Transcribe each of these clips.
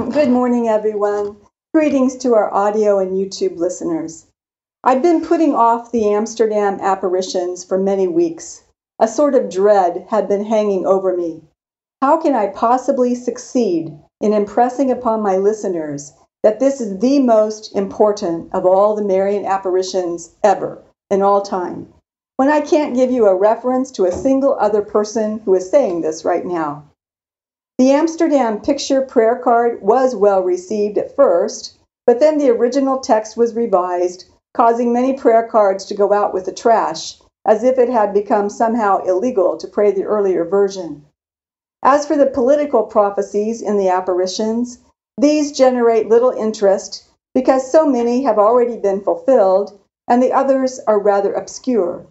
Good morning, everyone. Greetings to our audio and YouTube listeners. I've been putting off the Amsterdam apparitions for many weeks. A sort of dread had been hanging over me. How can I possibly succeed in impressing upon my listeners that this is the most important of all the Marian apparitions ever, in all time, when I can't give you a reference to a single other person who is saying this right now? The Amsterdam picture prayer card was well received at first, but then the original text was revised, causing many prayer cards to go out with the trash, as if it had become somehow illegal to pray the earlier version. As for the political prophecies in the apparitions, these generate little interest because so many have already been fulfilled and the others are rather obscure.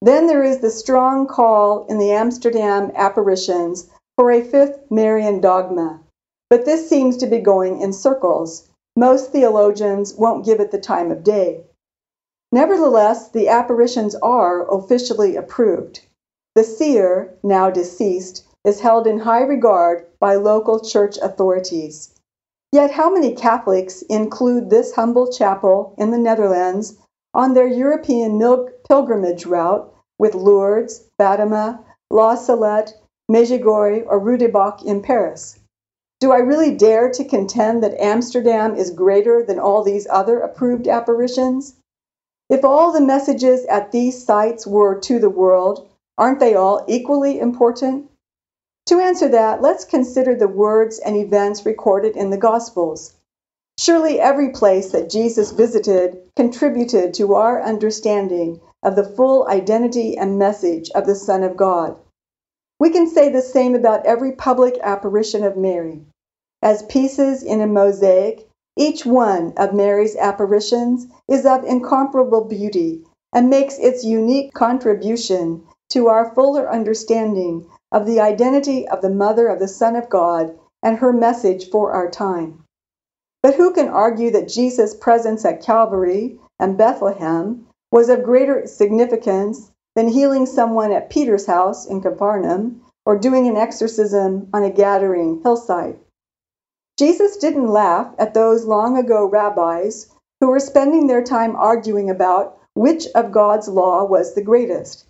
Then there is the strong call in the Amsterdam apparitions for a fifth Marian dogma, but this seems to be going in circles. Most theologians won't give it the time of day. Nevertheless, the apparitions are officially approved. The seer, now deceased, is held in high regard by local church authorities. Yet, how many Catholics include this humble chapel in the Netherlands on their European milk pilgrimage route with Lourdes, Fatima, La Salette, Medjugorje, or Rue du Bac in Paris. Do I really dare to contend that Amsterdam is greater than all these other approved apparitions? If all the messages at these sites were to the world, aren't they all equally important? To answer that, let's consider the words and events recorded in the Gospels. Surely every place that Jesus visited contributed to our understanding of the full identity and message of the Son of God. We can say the same about every public apparition of Mary. As pieces in a mosaic, each one of Mary's apparitions is of incomparable beauty and makes its unique contribution to our fuller understanding of the identity of the Mother of the Son of God and her message for our time. But who can argue that Jesus' presence at Calvary and Bethlehem was of greater significance than healing someone at Peter's house in Capernaum, or doing an exorcism on a Gadarene hillside. Jesus didn't laugh at those long ago rabbis who were spending their time arguing about which of God's law was the greatest.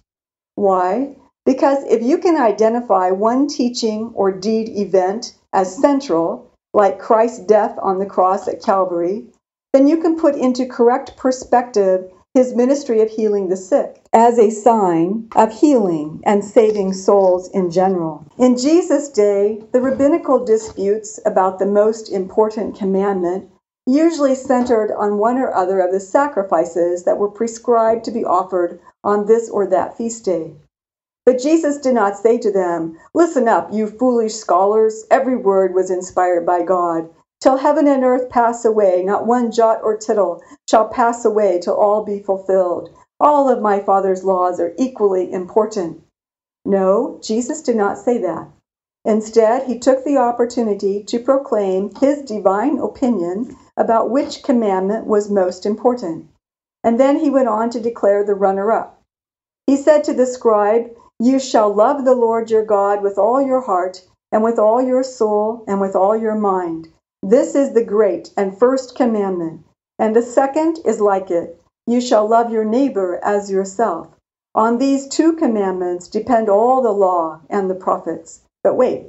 Why? Because if you can identify one teaching or deed event as central, like Christ's death on the cross at Calvary, then you can put into correct perspective his ministry of healing the sick as a sign of healing and saving souls in general. In Jesus' day, the rabbinical disputes about the most important commandment usually centered on one or other of the sacrifices that were prescribed to be offered on this or that feast day. But Jesus did not say to them, Listen up, you foolish scholars, every word was inspired by God. Till heaven and earth pass away, not one jot or tittle shall pass away till all be fulfilled. All of my Father's laws are equally important. No, Jesus did not say that. Instead, he took the opportunity to proclaim his divine opinion about which commandment was most important. And then he went on to declare the runner up. He said to the scribe, You shall love the Lord your God with all your heart, and with all your soul, and with all your mind. This is the great and first commandment. And the second is like it You shall love your neighbor as yourself. On these two commandments depend all the law and the prophets. But wait,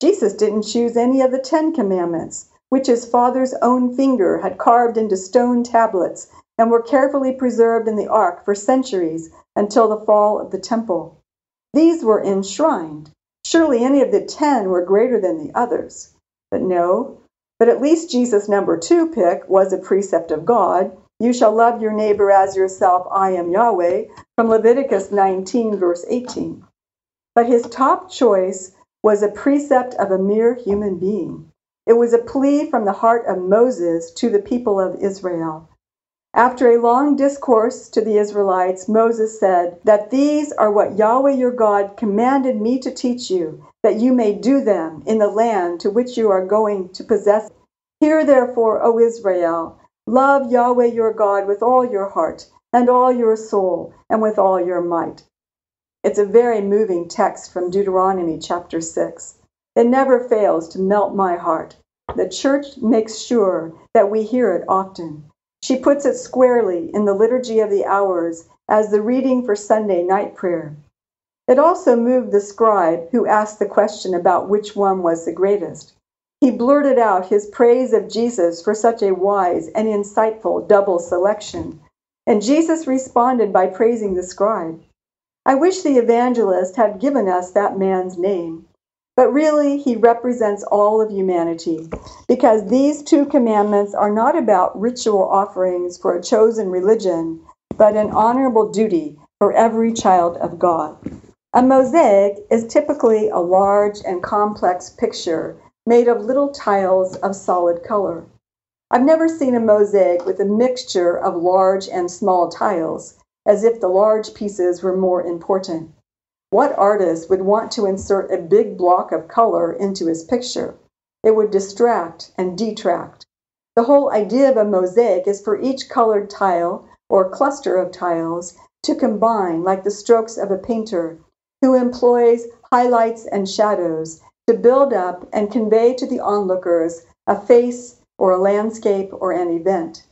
Jesus didn't choose any of the Ten Commandments, which his Father's own finger had carved into stone tablets and were carefully preserved in the ark for centuries until the fall of the temple. These were enshrined. Surely any of the ten were greater than the others. But no, but at least Jesus' number two pick was a precept of God. You shall love your neighbor as yourself, I am Yahweh, from Leviticus 19, verse 18. But his top choice was a precept of a mere human being. It was a plea from the heart of Moses to the people of Israel. After a long discourse to the Israelites, Moses said that these are what Yahweh your God commanded me to teach you, that you may do them in the land to which you are going to possess. Hear therefore, O Israel, love Yahweh your God with all your heart, and all your soul, and with all your might. It's a very moving text from Deuteronomy chapter 6. It never fails to melt my heart. the church makes sure that we hear it often. She puts it squarely in the Liturgy of the Hours as the reading for Sunday night prayer. It also moved the scribe who asked the question about which one was the greatest. He blurted out his praise of Jesus for such a wise and insightful double selection, and Jesus responded by praising the scribe. I wish the evangelist had given us that man's name, but really he represents all of humanity, because these two commandments are not about ritual offerings for a chosen religion, but an honorable duty for every child of God. A mosaic is typically a large and complex picture made of little tiles of solid color. I've never seen a mosaic with a mixture of large and small tiles, as if the large pieces were more important. What artist would want to insert a big block of color into his picture? It would distract and detract. The whole idea of a mosaic is for each colored tile or cluster of tiles to combine like the strokes of a painter who employs highlights and shadows to build up and convey to the onlookers a face or a landscape or an event.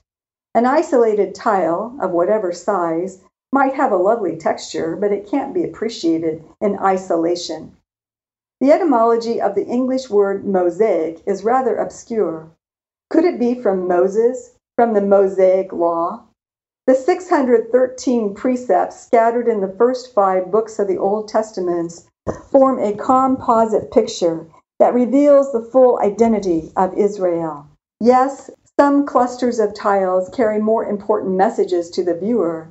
An isolated tile of whatever size might have a lovely texture, but it can't be appreciated in isolation. The etymology of the English word mosaic is rather obscure. Could it be from Moses, from the Mosaic Law, the 613 precepts scattered in the first five books of the Old Testament form a composite picture that reveals the full identity of Israel. Yes, some clusters of tiles carry more important messages to the viewer,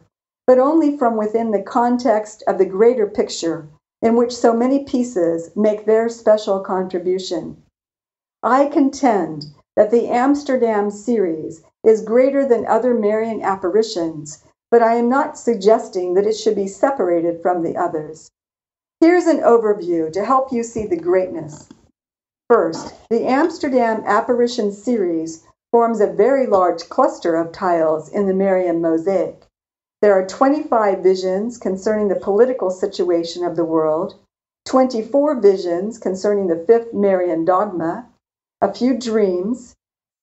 but only from within the context of the greater picture in which so many pieces make their special contribution. I contend that the Amsterdam series is greater than other Marian apparitions, but I am not suggesting that it should be separated from the others. Here's an overview to help you see the greatness. First, the Amsterdam apparition series forms a very large cluster of tiles in the Marian mosaic. There are 25 visions concerning the political situation of the world, 24 visions concerning the fifth Marian dogma, a few dreams,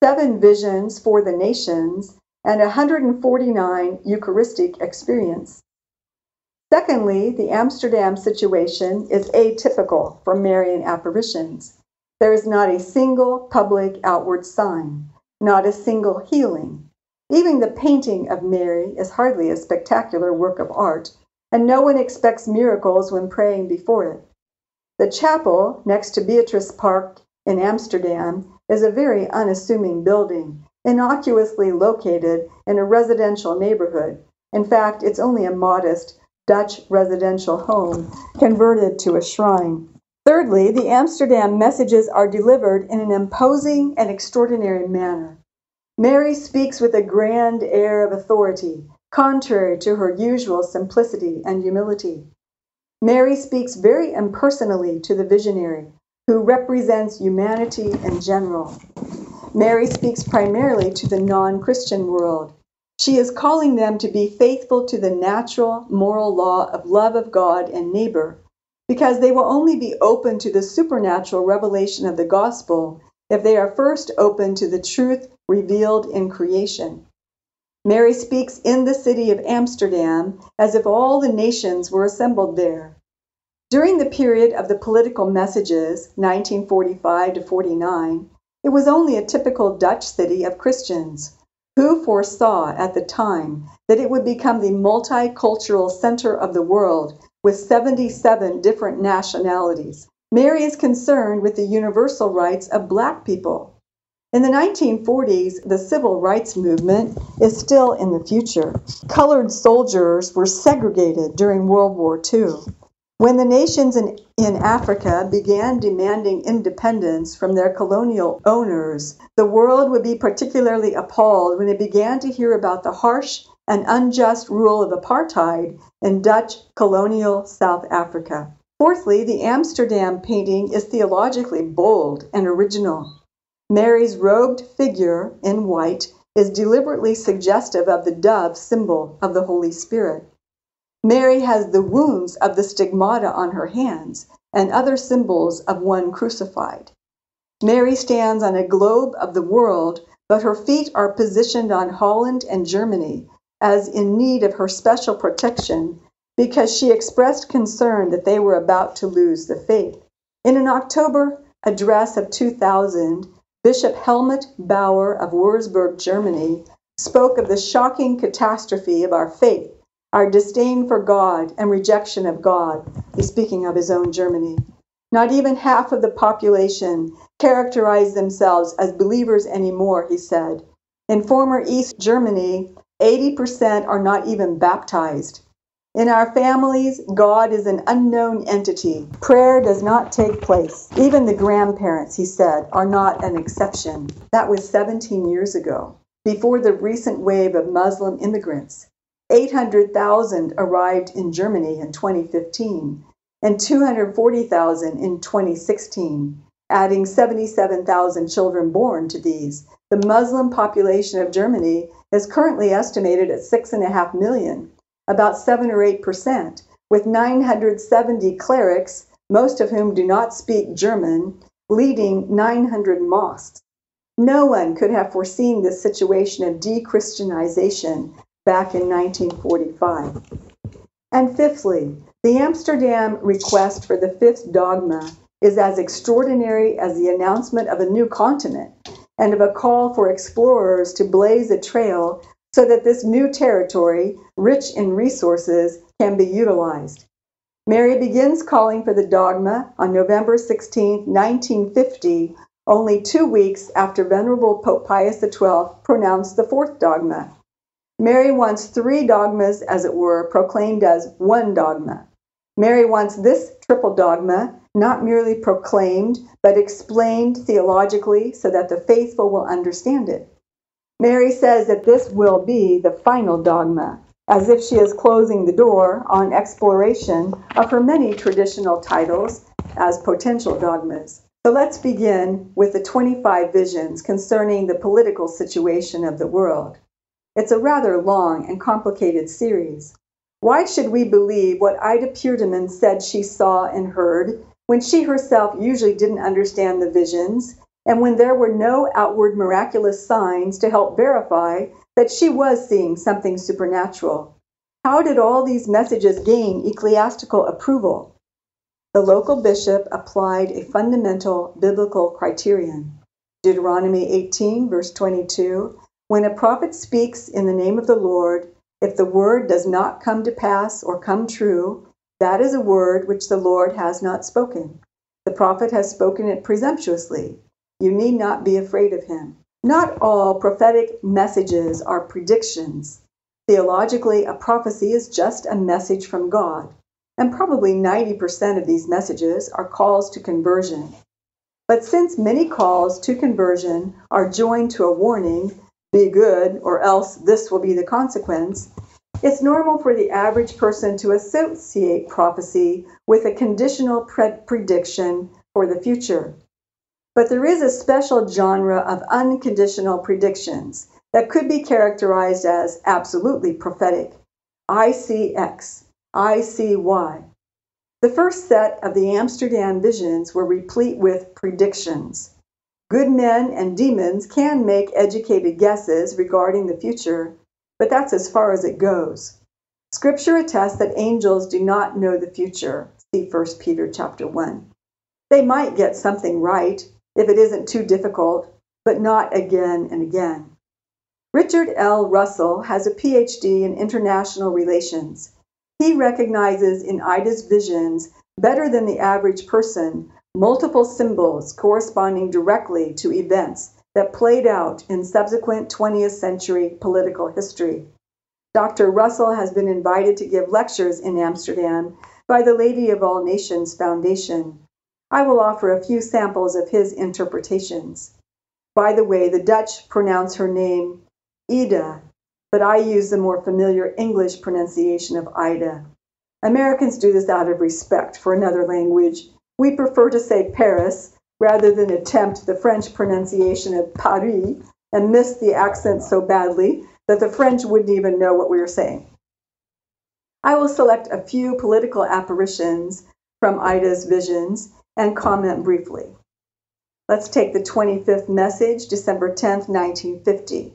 seven visions for the nations, and 149 Eucharistic experience. Secondly, the Amsterdam situation is atypical for Marian apparitions. There is not a single public outward sign, not a single healing. Even the painting of Mary is hardly a spectacular work of art, and no one expects miracles when praying before it. The chapel next to Beatrix Park in Amsterdam is a very unassuming building, innocuously located in a residential neighborhood. In fact, it's only a modest Dutch residential home converted to a shrine. Thirdly, the Amsterdam messages are delivered in an imposing and extraordinary manner. Mary speaks with a grand air of authority, contrary to her usual simplicity and humility. Mary speaks very impersonally to the visionary, who represents humanity in general. Mary speaks primarily to the non Christian world. She is calling them to be faithful to the natural moral law of love of God and neighbor, because they will only be open to the supernatural revelation of the gospel if they are first open to the truth revealed in creation. Mary speaks in the city of Amsterdam as if all the nations were assembled there. During the period of the political messages, 1945 to 49, it was only a typical Dutch city of Christians. Who foresaw at the time that it would become the multicultural center of the world with 77 different nationalities? Mary is concerned with the universal rights of black people. In the 1940s, the civil rights movement is still in the future. Colored soldiers were segregated during World War II. When the nations in, in Africa began demanding independence from their colonial owners, the world would be particularly appalled when it began to hear about the harsh and unjust rule of apartheid in Dutch colonial South Africa. Fourthly, the Amsterdam painting is theologically bold and original. Mary's robed figure in white is deliberately suggestive of the dove symbol of the Holy Spirit. Mary has the wounds of the stigmata on her hands and other symbols of one crucified. Mary stands on a globe of the world, but her feet are positioned on Holland and Germany as in need of her special protection because she expressed concern that they were about to lose the faith. In an October address of 2000, Bishop Helmut Bauer of Wurzburg, Germany, spoke of the shocking catastrophe of our faith, our disdain for God and rejection of God. He's speaking of his own Germany. Not even half of the population characterize themselves as believers anymore, he said. In former East Germany, 80% are not even baptized. In our families, God is an unknown entity. Prayer does not take place. Even the grandparents, he said, are not an exception. That was 17 years ago, before the recent wave of Muslim immigrants. 800,000 arrived in Germany in 2015 and 240,000 in 2016, adding 77,000 children born to these. The Muslim population of Germany is currently estimated at 6.5 million about 7 or 8 percent, with 970 clerics, most of whom do not speak German, leading 900 mosques. No one could have foreseen this situation of de-Christianization back in 1945. And fifthly, the Amsterdam request for the fifth dogma is as extraordinary as the announcement of a new continent and of a call for explorers to blaze a trail so that this new territory, rich in resources, can be utilized. Mary begins calling for the dogma on November 16, 1950, only two weeks after Venerable Pope Pius XII pronounced the fourth dogma. Mary wants three dogmas, as it were, proclaimed as one dogma. Mary wants this triple dogma not merely proclaimed, but explained theologically so that the faithful will understand it. Mary says that this will be the final dogma, as if she is closing the door on exploration of her many traditional titles as potential dogmas. So let's begin with the 25 visions concerning the political situation of the world. It's a rather long and complicated series. Why should we believe what Ida Peerdeman said she saw and heard when she herself usually didn't understand the visions and when there were no outward miraculous signs to help verify that she was seeing something supernatural. How did all these messages gain ecclesiastical approval? The local bishop applied a fundamental biblical criterion. Deuteronomy 18, verse 22 When a prophet speaks in the name of the Lord, if the word does not come to pass or come true, that is a word which the Lord has not spoken. The prophet has spoken it presumptuously. You need not be afraid of him. Not all prophetic messages are predictions. Theologically, a prophecy is just a message from God, and probably 90% of these messages are calls to conversion. But since many calls to conversion are joined to a warning, be good, or else this will be the consequence, it's normal for the average person to associate prophecy with a conditional pre- prediction for the future. But there is a special genre of unconditional predictions that could be characterized as absolutely prophetic. I see X, I see Y. The first set of the Amsterdam visions were replete with predictions. Good men and demons can make educated guesses regarding the future, but that's as far as it goes. Scripture attests that angels do not know the future. See 1 Peter chapter 1. They might get something right, if it isn't too difficult, but not again and again. Richard L. Russell has a PhD in international relations. He recognizes in Ida's visions, better than the average person, multiple symbols corresponding directly to events that played out in subsequent 20th century political history. Dr. Russell has been invited to give lectures in Amsterdam by the Lady of All Nations Foundation. I will offer a few samples of his interpretations. By the way, the Dutch pronounce her name Ida, but I use the more familiar English pronunciation of Ida. Americans do this out of respect for another language. We prefer to say Paris rather than attempt the French pronunciation of Paris and miss the accent so badly that the French wouldn't even know what we were saying. I will select a few political apparitions from Ida's visions and comment briefly. Let's take the 25th message, December 10th, 1950.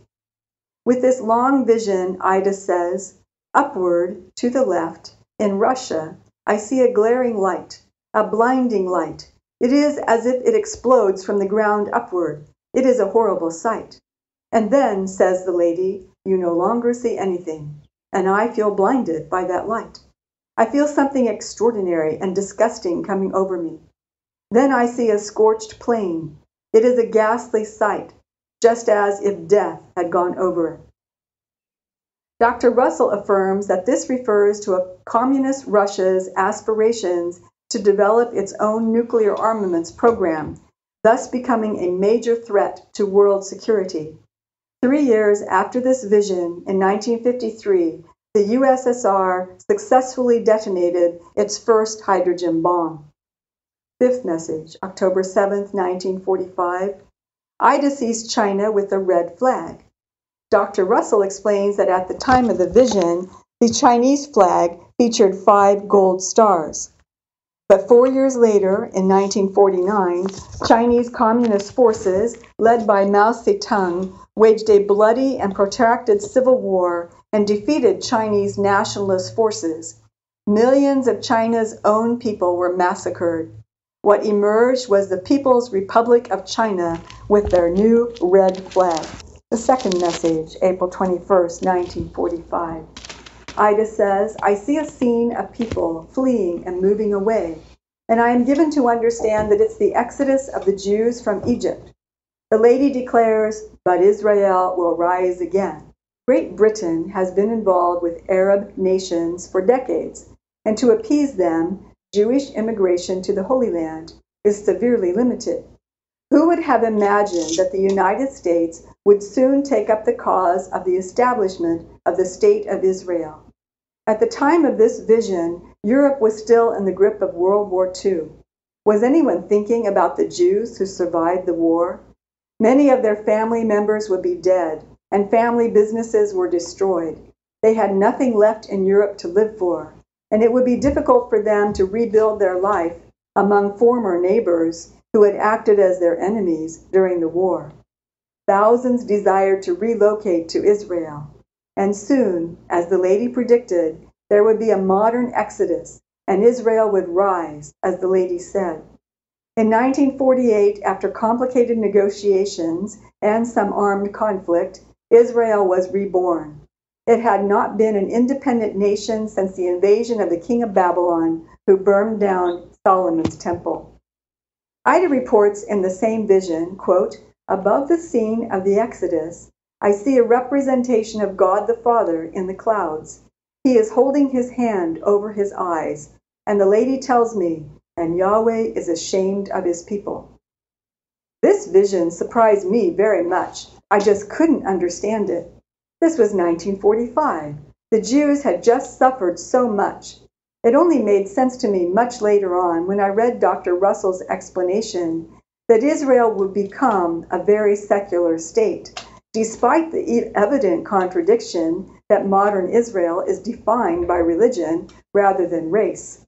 With this long vision, Ida says, Upward, to the left, in Russia, I see a glaring light, a blinding light. It is as if it explodes from the ground upward. It is a horrible sight. And then, says the lady, you no longer see anything, and I feel blinded by that light. I feel something extraordinary and disgusting coming over me. Then I see a scorched plain. It is a ghastly sight, just as if death had gone over it. Dr. Russell affirms that this refers to a communist Russia's aspirations to develop its own nuclear armaments program, thus becoming a major threat to world security. Three years after this vision, in 1953, the USSR successfully detonated its first hydrogen bomb. Fifth message, October 7, 1945. Ida sees China with a red flag. Dr. Russell explains that at the time of the vision, the Chinese flag featured five gold stars. But four years later, in 1949, Chinese Communist forces, led by Mao Zedong, waged a bloody and protracted civil war and defeated Chinese nationalist forces. Millions of China's own people were massacred. What emerged was the People's Republic of China with their new red flag. The second message, April 21, 1945. Ida says, I see a scene of people fleeing and moving away, and I am given to understand that it's the exodus of the Jews from Egypt. The lady declares, But Israel will rise again. Great Britain has been involved with Arab nations for decades, and to appease them, Jewish immigration to the Holy Land is severely limited. Who would have imagined that the United States would soon take up the cause of the establishment of the State of Israel? At the time of this vision, Europe was still in the grip of World War II. Was anyone thinking about the Jews who survived the war? Many of their family members would be dead, and family businesses were destroyed. They had nothing left in Europe to live for, and it would be difficult for them to rebuild their life among former neighbors who had acted as their enemies during the war. Thousands desired to relocate to Israel, and soon, as the lady predicted, there would be a modern exodus, and Israel would rise, as the lady said. In 1948, after complicated negotiations and some armed conflict, Israel was reborn. It had not been an independent nation since the invasion of the king of Babylon, who burned down Solomon's temple. Ida reports in the same vision, quote, Above the scene of the Exodus, I see a representation of God the Father in the clouds. He is holding his hand over his eyes, and the lady tells me, and Yahweh is ashamed of his people. This vision surprised me very much. I just couldn't understand it. This was 1945. The Jews had just suffered so much. It only made sense to me much later on when I read Dr. Russell's explanation that Israel would become a very secular state, despite the evident contradiction that modern Israel is defined by religion rather than race.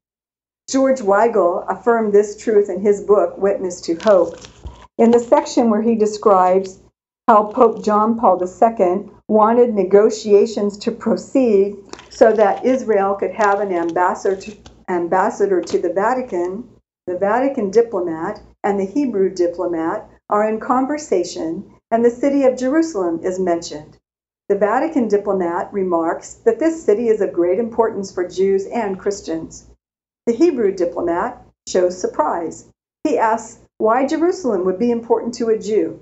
George Weigel affirmed this truth in his book, Witness to Hope. In the section where he describes how Pope John Paul II wanted negotiations to proceed so that Israel could have an ambassador to, ambassador to the Vatican, the Vatican diplomat and the Hebrew diplomat are in conversation, and the city of Jerusalem is mentioned. The Vatican diplomat remarks that this city is of great importance for Jews and Christians. The Hebrew diplomat shows surprise. He asks why Jerusalem would be important to a Jew.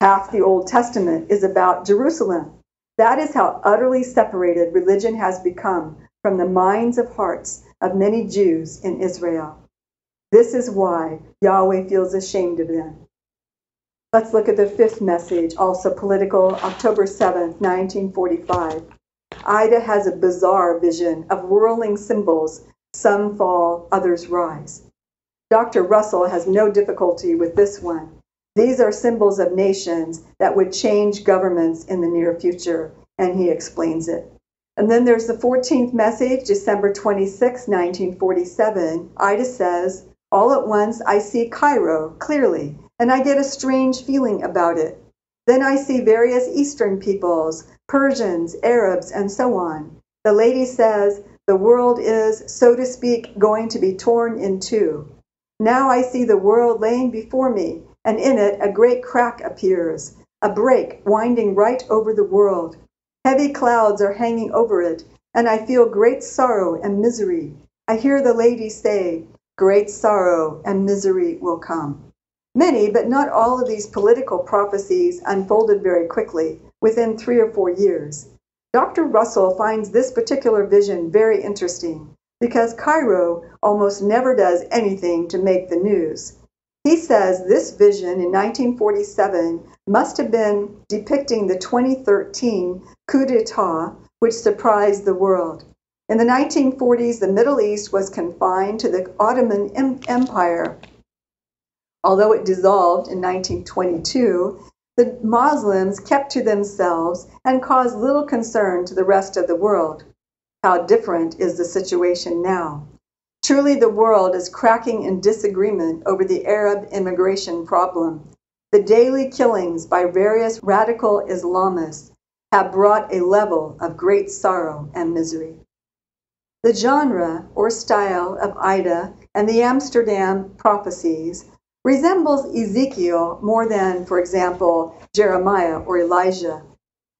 Half the Old Testament is about Jerusalem. That is how utterly separated religion has become from the minds of hearts of many Jews in Israel. This is why Yahweh feels ashamed of them. Let's look at the fifth message, also political, October 7th, 1945. Ida has a bizarre vision of whirling symbols. Some fall, others rise. Dr. Russell has no difficulty with this one. These are symbols of nations that would change governments in the near future, and he explains it. And then there's the 14th message, December 26, 1947. Ida says, All at once I see Cairo clearly, and I get a strange feeling about it. Then I see various Eastern peoples, Persians, Arabs, and so on. The lady says, The world is, so to speak, going to be torn in two. Now I see the world laying before me, and in it a great crack appears, a break winding right over the world. Heavy clouds are hanging over it, and I feel great sorrow and misery. I hear the lady say, Great sorrow and misery will come. Many, but not all of these political prophecies unfolded very quickly, within three or four years. Dr. Russell finds this particular vision very interesting because Cairo almost never does anything to make the news. He says this vision in 1947 must have been depicting the 2013 coup d'etat, which surprised the world. In the 1940s, the Middle East was confined to the Ottoman Empire. Although it dissolved in 1922, the Muslims kept to themselves and caused little concern to the rest of the world. How different is the situation now? Truly, the world is cracking in disagreement over the Arab immigration problem. The daily killings by various radical Islamists have brought a level of great sorrow and misery. The genre or style of Ida and the Amsterdam prophecies resembles Ezekiel more than, for example, Jeremiah or Elijah.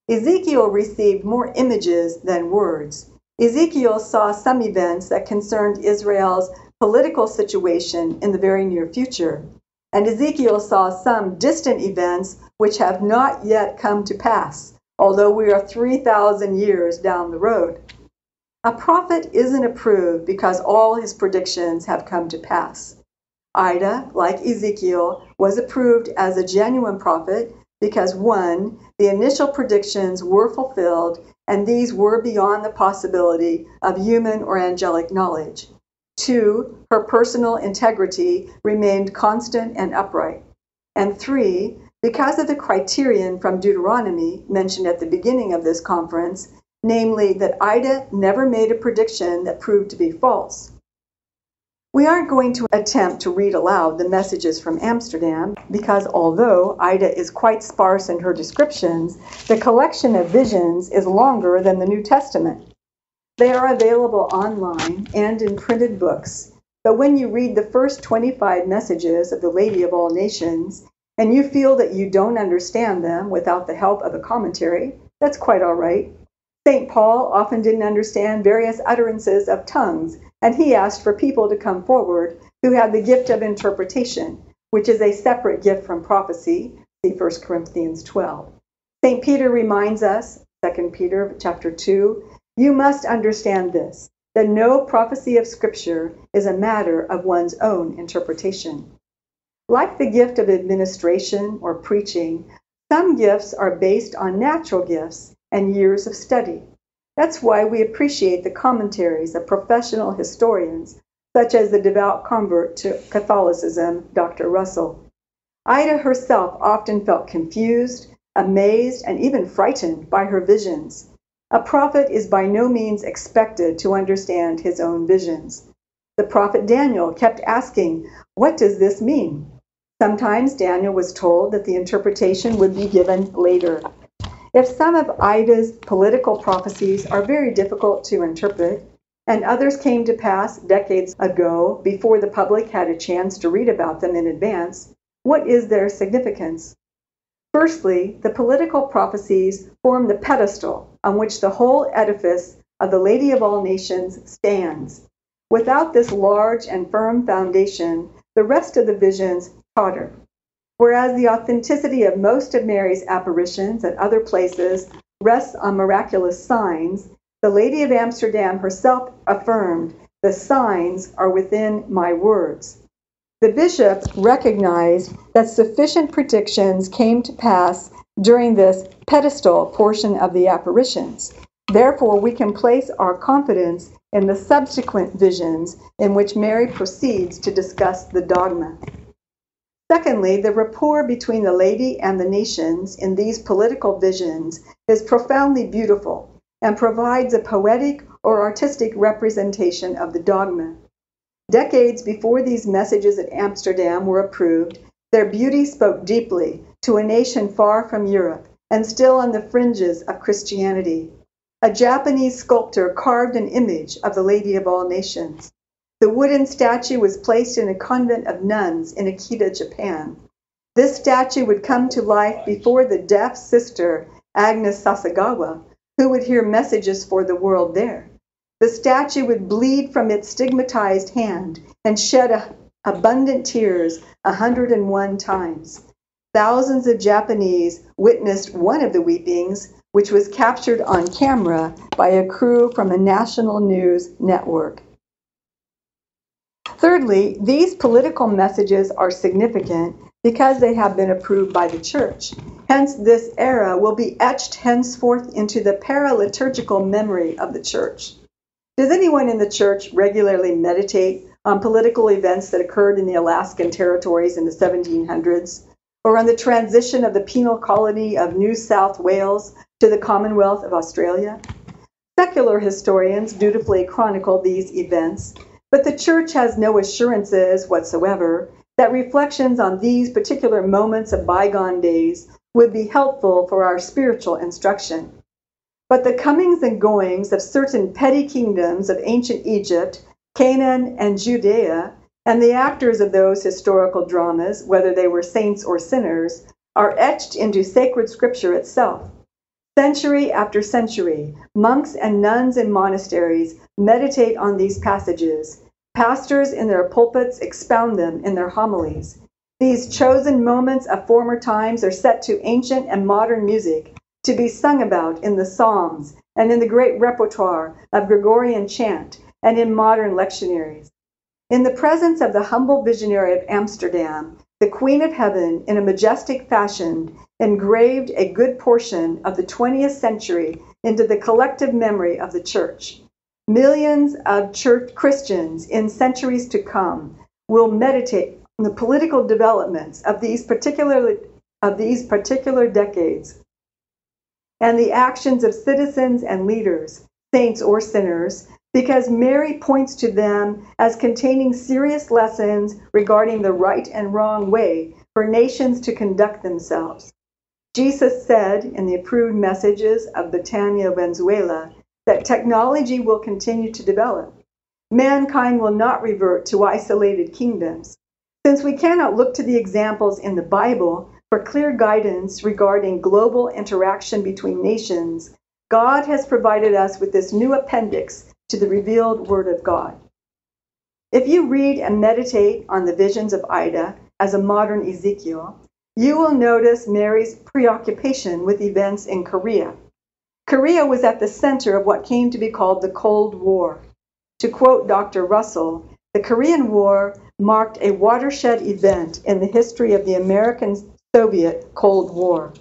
Ezekiel received more images than words. Ezekiel saw some events that concerned Israel's political situation in the very near future, and Ezekiel saw some distant events which have not yet come to pass, although we are 3,000 years down the road. A prophet isn't approved because all his predictions have come to pass. Ida, like Ezekiel, was approved as a genuine prophet because 1. The initial predictions were fulfilled and these were beyond the possibility of human or angelic knowledge. Two, her personal integrity remained constant and upright. And three, because of the criterion from Deuteronomy mentioned at the beginning of this conference, namely that Ida never made a prediction that proved to be false. We aren't going to attempt to read aloud the messages from Amsterdam because although Ida is quite sparse in her descriptions, the collection of visions is longer than the New Testament. They are available online and in printed books, but when you read the first 25 messages of the Lady of All Nations and you feel that you don't understand them without the help of a commentary, that's quite all right. St. Paul often didn't understand various utterances of tongues and he asked for people to come forward who had the gift of interpretation, which is a separate gift from prophecy. See 1 Corinthians 12. St. Peter reminds us, 2 Peter chapter 2, you must understand this, that no prophecy of Scripture is a matter of one's own interpretation. Like the gift of administration or preaching, some gifts are based on natural gifts and years of study. That's why we appreciate the commentaries of professional historians, such as the devout convert to Catholicism, Dr. Russell. Ida herself often felt confused, amazed, and even frightened by her visions. A prophet is by no means expected to understand his own visions. The prophet Daniel kept asking, What does this mean? Sometimes Daniel was told that the interpretation would be given later. If some of Ida's political prophecies are very difficult to interpret, and others came to pass decades ago before the public had a chance to read about them in advance, what is their significance? Firstly, the political prophecies form the pedestal on which the whole edifice of the Lady of all Nations stands. Without this large and firm foundation, the rest of the visions totter. Whereas the authenticity of most of Mary's apparitions at other places rests on miraculous signs, the Lady of Amsterdam herself affirmed, The signs are within my words. The bishop recognized that sufficient predictions came to pass during this pedestal portion of the apparitions. Therefore, we can place our confidence in the subsequent visions in which Mary proceeds to discuss the dogma. Secondly, the rapport between the lady and the nations in these political visions is profoundly beautiful and provides a poetic or artistic representation of the dogma. Decades before these messages at Amsterdam were approved, Their beauty spoke deeply to a nation far from Europe and still on the fringes of Christianity. A Japanese sculptor carved an image of the Lady of All Nations. The wooden statue was placed in a convent of nuns in Akita, Japan. This statue would come to life before the deaf sister Agnes Sasagawa, who would hear messages for the world there. The statue would bleed from its stigmatized hand and shed a, abundant tears a hundred and one times. Thousands of Japanese witnessed one of the weepings, which was captured on camera by a crew from a national news network. Thirdly, these political messages are significant because they have been approved by the church. Hence, this era will be etched henceforth into the paraliturgical memory of the church. Does anyone in the church regularly meditate on political events that occurred in the Alaskan territories in the 1700s, or on the transition of the penal colony of New South Wales to the Commonwealth of Australia? Secular historians dutifully chronicle these events, but the church has no assurances whatsoever that reflections on these particular moments of bygone days would be helpful for our spiritual instruction. But the comings and goings of certain petty kingdoms of ancient Egypt, Canaan, and Judea, and the actors of those historical dramas, whether they were saints or sinners, are etched into sacred scripture itself. Century after century, monks and nuns in monasteries meditate on these passages. Pastors in their pulpits expound them in their homilies. These chosen moments of former times are set to ancient and modern music to be sung about in the Psalms and in the great repertoire of Gregorian chant and in modern lectionaries. In the presence of the humble visionary of Amsterdam, the Queen of Heaven, in a majestic fashion, engraved a good portion of the 20th century into the collective memory of the Church. Millions of church Christians in centuries to come will meditate on the political developments of these particular, of these particular decades and the actions of citizens and leaders, saints or sinners, because Mary points to them as containing serious lessons regarding the right and wrong way for nations to conduct themselves. Jesus said in the approved messages of Betania Venezuela that technology will continue to develop. Mankind will not revert to isolated kingdoms. Since we cannot look to the examples in the Bible for clear guidance regarding global interaction between nations, God has provided us with this new appendix to the revealed Word of God. If you read and meditate on the visions of Ida as a modern Ezekiel, you will notice Mary's preoccupation with events in Korea. Korea was at the center of what came to be called the Cold War. To quote Dr. Russell, the Korean War marked a watershed event in the history of the American Soviet Cold War.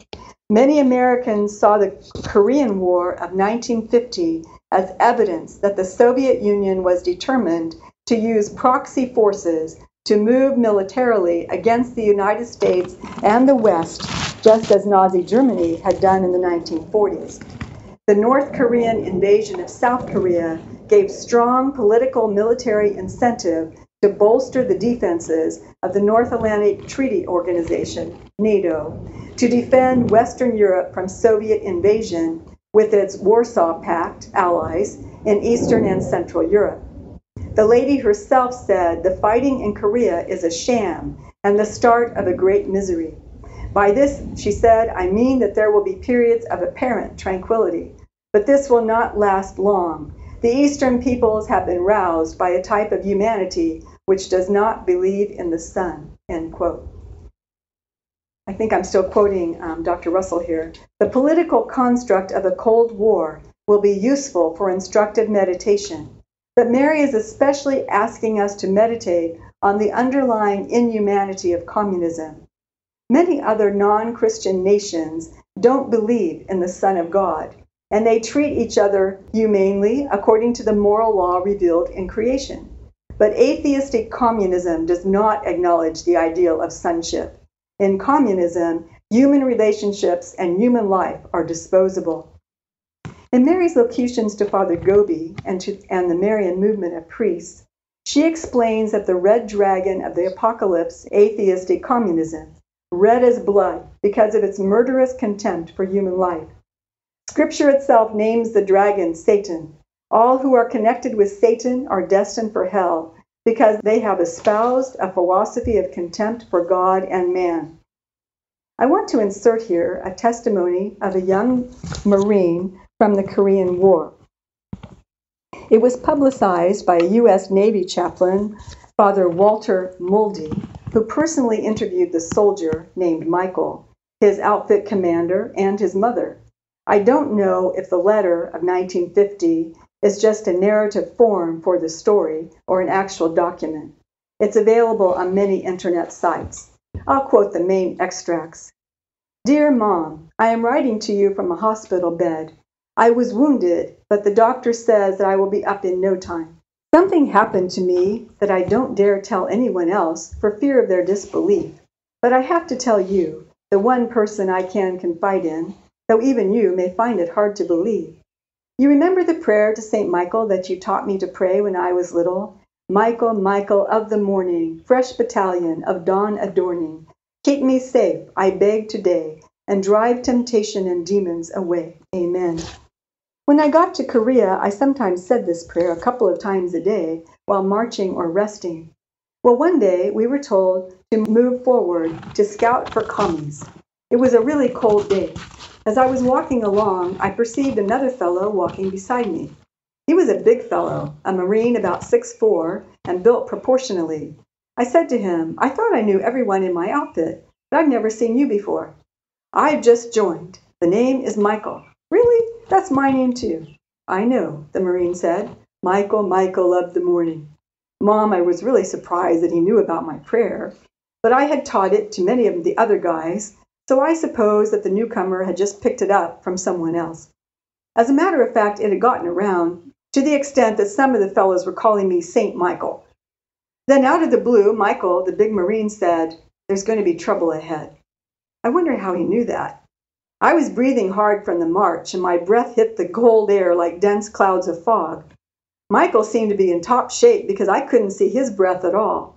Many Americans saw the Korean War of 1950 as evidence that the Soviet Union was determined to use proxy forces to move militarily against the United States and the West, just as Nazi Germany had done in the 1940s. The North Korean invasion of South Korea gave strong political military incentive to bolster the defenses of the North Atlantic Treaty Organization, NATO, to defend Western Europe from Soviet invasion with its Warsaw Pact allies in Eastern and Central Europe. The lady herself said the fighting in Korea is a sham and the start of a great misery. By this, she said, I mean that there will be periods of apparent tranquility, but this will not last long the Eastern peoples have been roused by a type of humanity which does not believe in the Son. End quote. I think I'm still quoting um, Dr. Russell here. The political construct of a Cold War will be useful for instructive meditation, but Mary is especially asking us to meditate on the underlying inhumanity of communism. Many other non Christian nations don't believe in the Son of God and they treat each other humanely according to the moral law revealed in creation. But atheistic communism does not acknowledge the ideal of sonship. In communism, human relationships and human life are disposable. In Mary's locutions to Father Gobbi and, to, and the Marian movement of priests, She explains that the red dragon of the apocalypse, atheistic communism, red as blood because of its murderous contempt for human life. Scripture itself names the dragon Satan. All who are connected with Satan are destined for hell because they have espoused a philosophy of contempt for God and man. I want to insert here a testimony of a young Marine from the Korean War. It was publicized by a U.S. Navy chaplain, Father Walter Muldy, who personally interviewed the soldier named Michael, his outfit commander, and his mother. I don't know if the letter of 1950 is just a narrative form for the story or an actual document. It's available on many internet sites. I'll quote the main extracts. Dear Mom, I am writing to you from a hospital bed. I was wounded, but the doctor says that I will be up in no time. Something happened to me that I don't dare tell anyone else for fear of their disbelief. But I have to tell you, the one person I can confide in, though even you may find it hard to believe. You remember the prayer to St. Michael that you taught me to pray when I was little? Michael, Michael of the morning, fresh battalion of dawn adorning, keep me safe, I beg today, and drive temptation and demons away. Amen. When I got to Korea, I sometimes said this prayer a couple of times a day while marching or resting. Well, one day we were told to move forward to scout for commies. It was a really cold day. As I was walking along, I perceived another fellow walking beside me. He was a big fellow, a Marine about six four, and built proportionally. I said to him, I thought I knew everyone in my outfit, but I've never seen you before. I've just joined. The name is Michael. Really? That's my name too. I know, the Marine said. Michael, Michael of the morning. Mom, I was really surprised that he knew about my prayer, but I had taught it to many of the other guys, so I suppose that the newcomer had just picked it up from someone else. As a matter of fact, it had gotten around to the extent that some of the fellows were calling me Saint Michael. Then, out of the blue, Michael, the big Marine, said, There's going to be trouble ahead. I wonder how he knew that. I was breathing hard from the march, and my breath hit the cold air like dense clouds of fog. Michael seemed to be in top shape because I couldn't see his breath at all.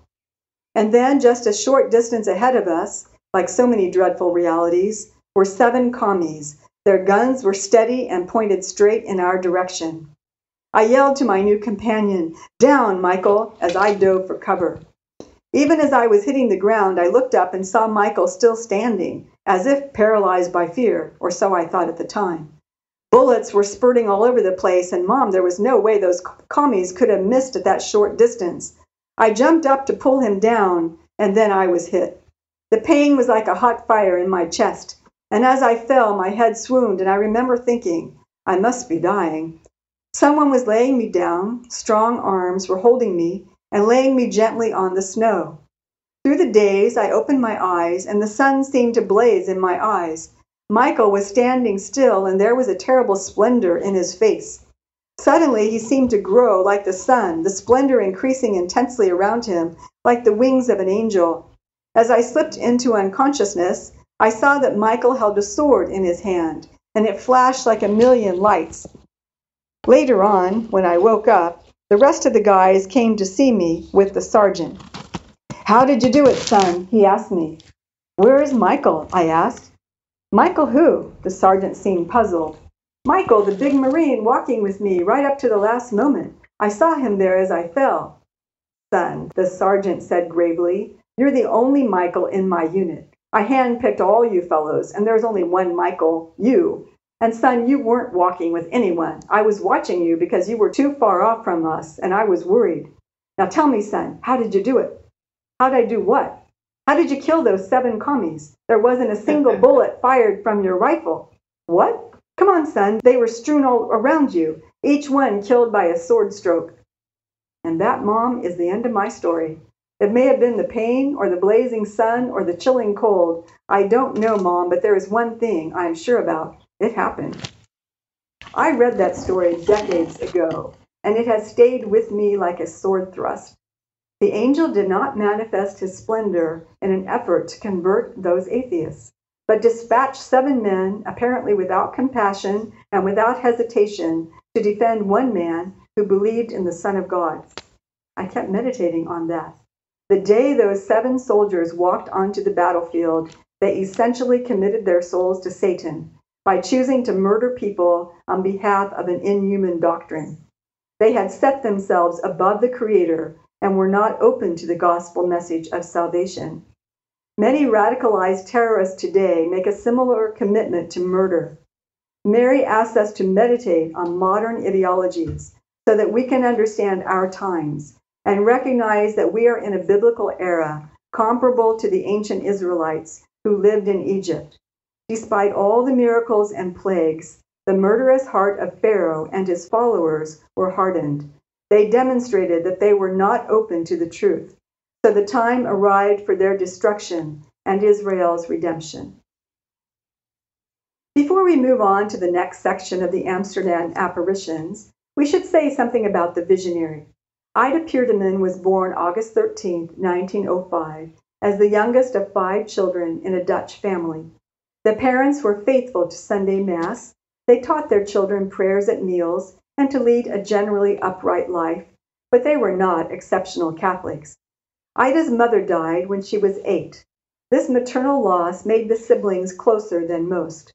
And then, just a short distance ahead of us, like so many dreadful realities, were seven commies. Their guns were steady and pointed straight in our direction. I yelled to my new companion, Down, Michael, as I dove for cover. Even as I was hitting the ground, I looked up and saw Michael still standing, as if paralyzed by fear, or so I thought at the time. Bullets were spurting all over the place, and Mom, there was no way those commies could have missed at that short distance. I jumped up to pull him down, and then I was hit. The pain was like a hot fire in my chest, and as I fell, my head swooned, and I remember thinking, I must be dying. Someone was laying me down, strong arms were holding me, and laying me gently on the snow. Through the days I opened my eyes, and the sun seemed to blaze in my eyes. Michael was standing still, and there was a terrible splendor in his face. Suddenly he seemed to grow like the sun, the splendor increasing intensely around him, like the wings of an angel. As I slipped into unconsciousness, I saw that Michael held a sword in his hand, and it flashed like a million lights. Later on, when I woke up, the rest of the guys came to see me with the sergeant. How did you do it, son? he asked me. Where is Michael? I asked. Michael who? The sergeant seemed puzzled. Michael, the big Marine, walking with me right up to the last moment. I saw him there as I fell. Son, the sergeant said gravely, you're the only Michael in my unit. I handpicked all you fellows, and there's only one Michael, you, and son, you weren't walking with anyone. I was watching you because you were too far off from us, and I was worried. Now tell me, son, how did you do it? How did I do what? How did you kill those seven commies? There wasn't a single bullet fired from your rifle. What? Come on, son. They were strewn all around you, each one killed by a sword stroke. And that, Mom, is the end of my story. It may have been the pain, or the blazing sun, or the chilling cold. I don't know, Mom, but there is one thing I am sure about. It happened. I read that story decades ago, and it has stayed with me like a sword thrust. The angel did not manifest his splendor in an effort to convert those atheists, but dispatched seven men, apparently without compassion and without hesitation, to defend one man who believed in the Son of God. I kept meditating on that. The day those seven soldiers walked onto the battlefield, they essentially committed their souls to Satan by choosing to murder people on behalf of an inhuman doctrine. They had set themselves above the Creator and were not open to the gospel message of salvation. Many radicalized terrorists today make a similar commitment to murder. Mary asks us to meditate on modern ideologies so that we can understand our times and recognize that we are in a biblical era comparable to the ancient Israelites who lived in Egypt. Despite all the miracles and plagues, the murderous heart of Pharaoh and his followers were hardened. They demonstrated that they were not open to the truth. So the time arrived for their destruction and Israel's redemption. Before we move on to the next section of the Amsterdam apparitions, we should say something about the visionary. Ida Peerdeman was born August 13, 1905, as the youngest of five children in a Dutch family. The parents were faithful to Sunday Mass. They taught their children prayers at meals and to lead a generally upright life, but they were not exceptional Catholics. Ida's mother died when she was eight. This maternal loss made the siblings closer than most.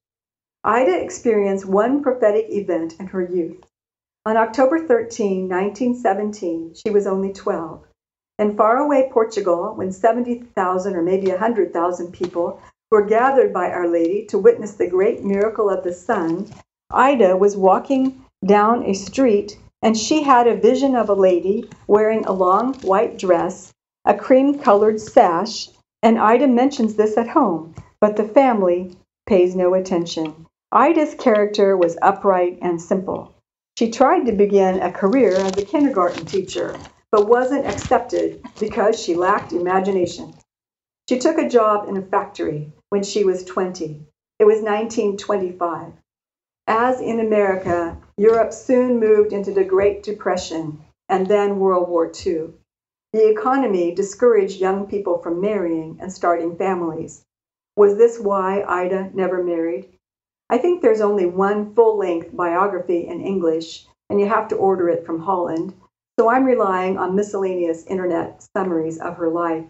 Ida experienced one prophetic event in her youth. On October 13, 1917, she was only 12. In faraway Portugal, when 70,000 or maybe 100,000 people were gathered by Our Lady to witness the great miracle of the sun, Ida was walking down a street and she had a vision of a lady wearing a long white dress a cream colored sash, and Ida mentions this at home, but the family pays no attention. Ida's character was upright and simple. She tried to begin a career as a kindergarten teacher, but wasn't accepted because she lacked imagination. She took a job in a factory when she was 20. It was 1925. As in America, Europe soon moved into the Great Depression and then World War II. The economy discouraged young people from marrying and starting families. Was this why Ida never married? I think there's only one full length biography in English, and you have to order it from Holland, so I'm relying on miscellaneous internet summaries of her life.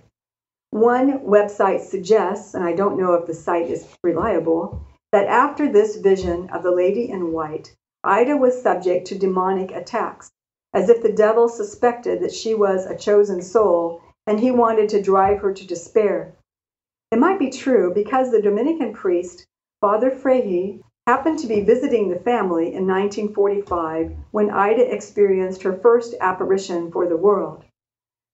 One website suggests, and I don't know if the site is reliable, that after this vision of the lady in white, Ida was subject to demonic attacks as if the devil suspected that she was a chosen soul and he wanted to drive her to despair. It might be true because the Dominican priest, Father Frehe, happened to be visiting the family in 1945 when Ida experienced her first apparition for the world.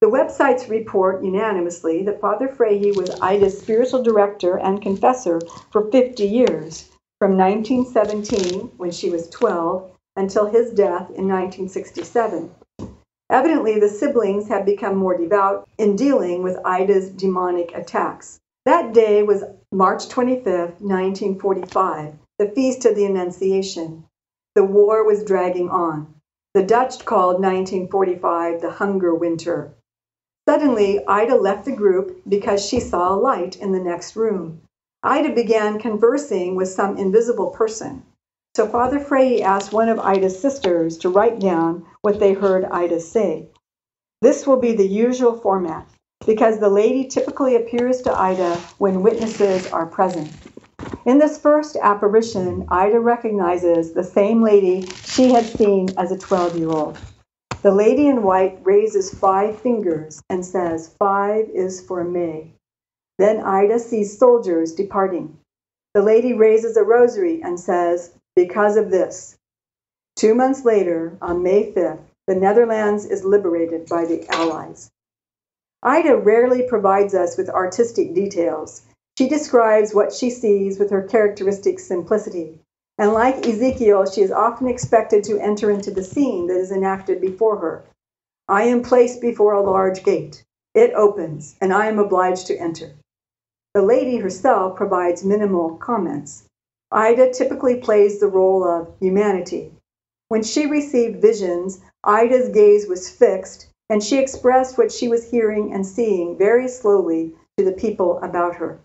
The websites report unanimously that Father Frehe was Ida's spiritual director and confessor for 50 years, from 1917, when she was 12, until his death in 1967. Evidently, the siblings had become more devout in dealing with Ida's demonic attacks. That day was March 25, 1945, the Feast of the Annunciation. The war was dragging on. The Dutch called 1945 the Hunger Winter. Suddenly, Ida left the group because she saw a light in the next room. Ida began conversing with some invisible person. So Father Frehe asked one of Ida's sisters to write down what they heard Ida say. This will be the usual format because the lady typically appears to Ida when witnesses are present. In this first apparition, Ida recognizes the same lady she had seen as a 12 year old. The lady in white raises five fingers and says, Five is for May. Then Ida sees soldiers departing. The lady raises a rosary and says, because of this. Two months later, on May 5th, the Netherlands is liberated by the Allies. Ida rarely provides us with artistic details. She describes what she sees with her characteristic simplicity. And like Ezekiel, she is often expected to enter into the scene that is enacted before her. I am placed before a large gate. It opens, and I am obliged to enter. The lady herself provides minimal comments. Ida typically plays the role of humanity. When she received visions, Ida's gaze was fixed, and she expressed what she was hearing and seeing very slowly to the people about her.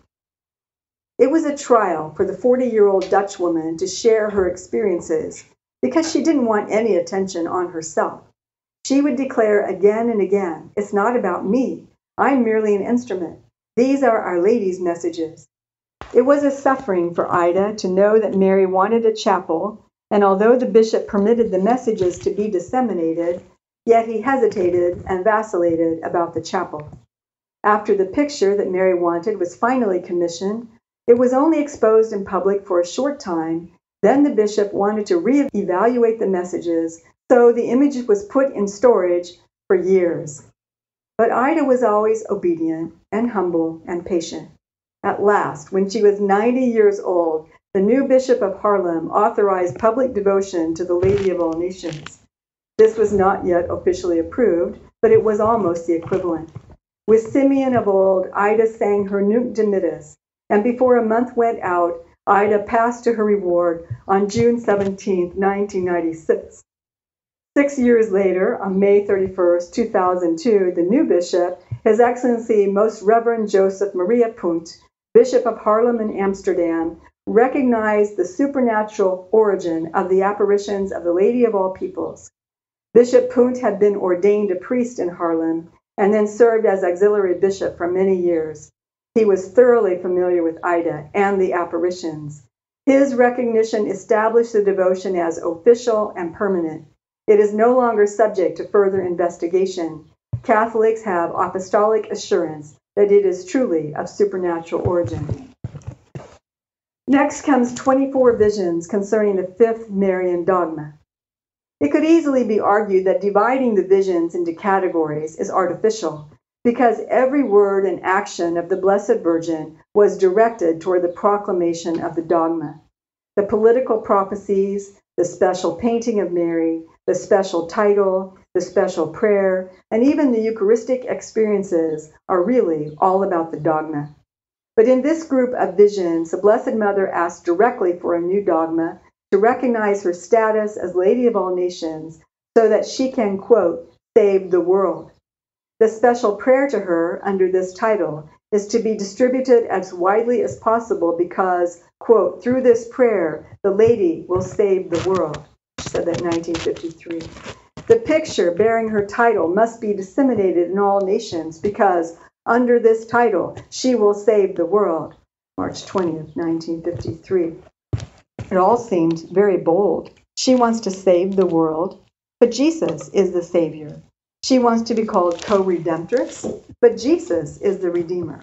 It was a trial for the 40 year old Dutch woman to share her experiences because she didn't want any attention on herself. She would declare again and again, It's not about me. I'm merely an instrument. These are Our Lady's messages. It was a suffering for Ida to know that Mary wanted a chapel, and although the bishop permitted the messages to be disseminated, yet he hesitated and vacillated about the chapel. After the picture that Mary wanted was finally commissioned, it was only exposed in public for a short time. Then the bishop wanted to re-evaluate the messages, so the image was put in storage for years. But Ida was always obedient and humble and patient. At last, when she was 90 years old, the new Bishop of Haarlem authorized public devotion to the Lady of all Nations. This was not yet officially approved, but it was almost the equivalent. With Simeon of old, Ida sang her Nunc Dimittis, and before a month went out, Ida passed to her reward on June 17, 1996. Six years later, on May 31, 2002, the new bishop, His Excellency Most Reverend Joseph Maria Punt, Bishop of Haarlem and Amsterdam, recognized the supernatural origin of the apparitions of the Lady of all Peoples. Bishop Punt had been ordained a priest in Haarlem and then served as auxiliary bishop for many years. He was thoroughly familiar with Ida and the apparitions. His recognition established the devotion as official and permanent. It is no longer subject to further investigation. Catholics have apostolic assurance that it is truly of supernatural origin. Next comes 24 visions concerning the fifth Marian dogma. It could easily be argued that dividing the visions into categories is artificial because every word and action of the Blessed Virgin was directed toward the proclamation of the dogma. The political prophecies, the special painting of Mary, the special title, the special prayer, and even the Eucharistic experiences are really all about the dogma. But in this group of visions, the Blessed Mother asks directly for a new dogma to recognize her status as Lady of all nations so that she can, quote, save the world. The special prayer to her under this title is to be distributed as widely as possible because, quote, through this prayer, the lady will save the world. She said that in 1953. The picture bearing her title must be disseminated in all nations because under this title she will save the world. March 20th, 1953. It all seemed very bold. She wants to save the world, but Jesus is the Savior. She wants to be called co redemptrix, but Jesus is the Redeemer.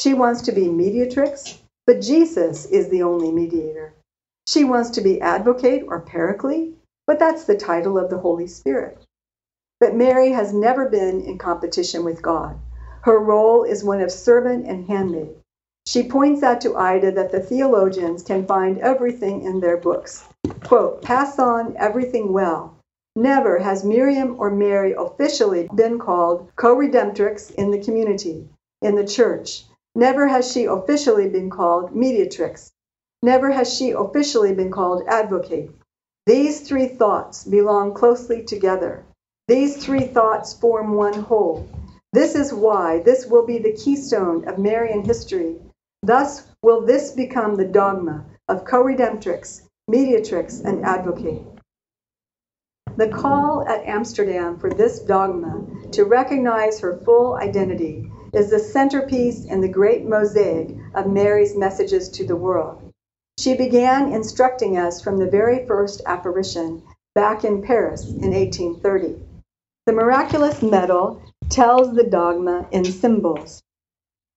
She wants to be mediatrix, but Jesus is the only mediator. She wants to be advocate or paraclete, but that's the title of the Holy Spirit. But Mary has never been in competition with God. Her role is one of servant and handmaid. She points out to Ida that the theologians can find everything in their books. Quote, pass on everything well. Never has Miriam or Mary officially been called co redemptrix in the community, in the church. Never has she officially been called mediatrix. Never has she officially been called advocate. These three thoughts belong closely together. These three thoughts form one whole. This is why this will be the keystone of Marian history. Thus will this become the dogma of co-redemptrix, mediatrix, and advocate. The call at Amsterdam for this dogma to recognize her full identity is the centerpiece in the great mosaic of Mary's messages to the world. She began instructing us from the very first apparition back in Paris in 1830. The miraculous medal tells the dogma in symbols.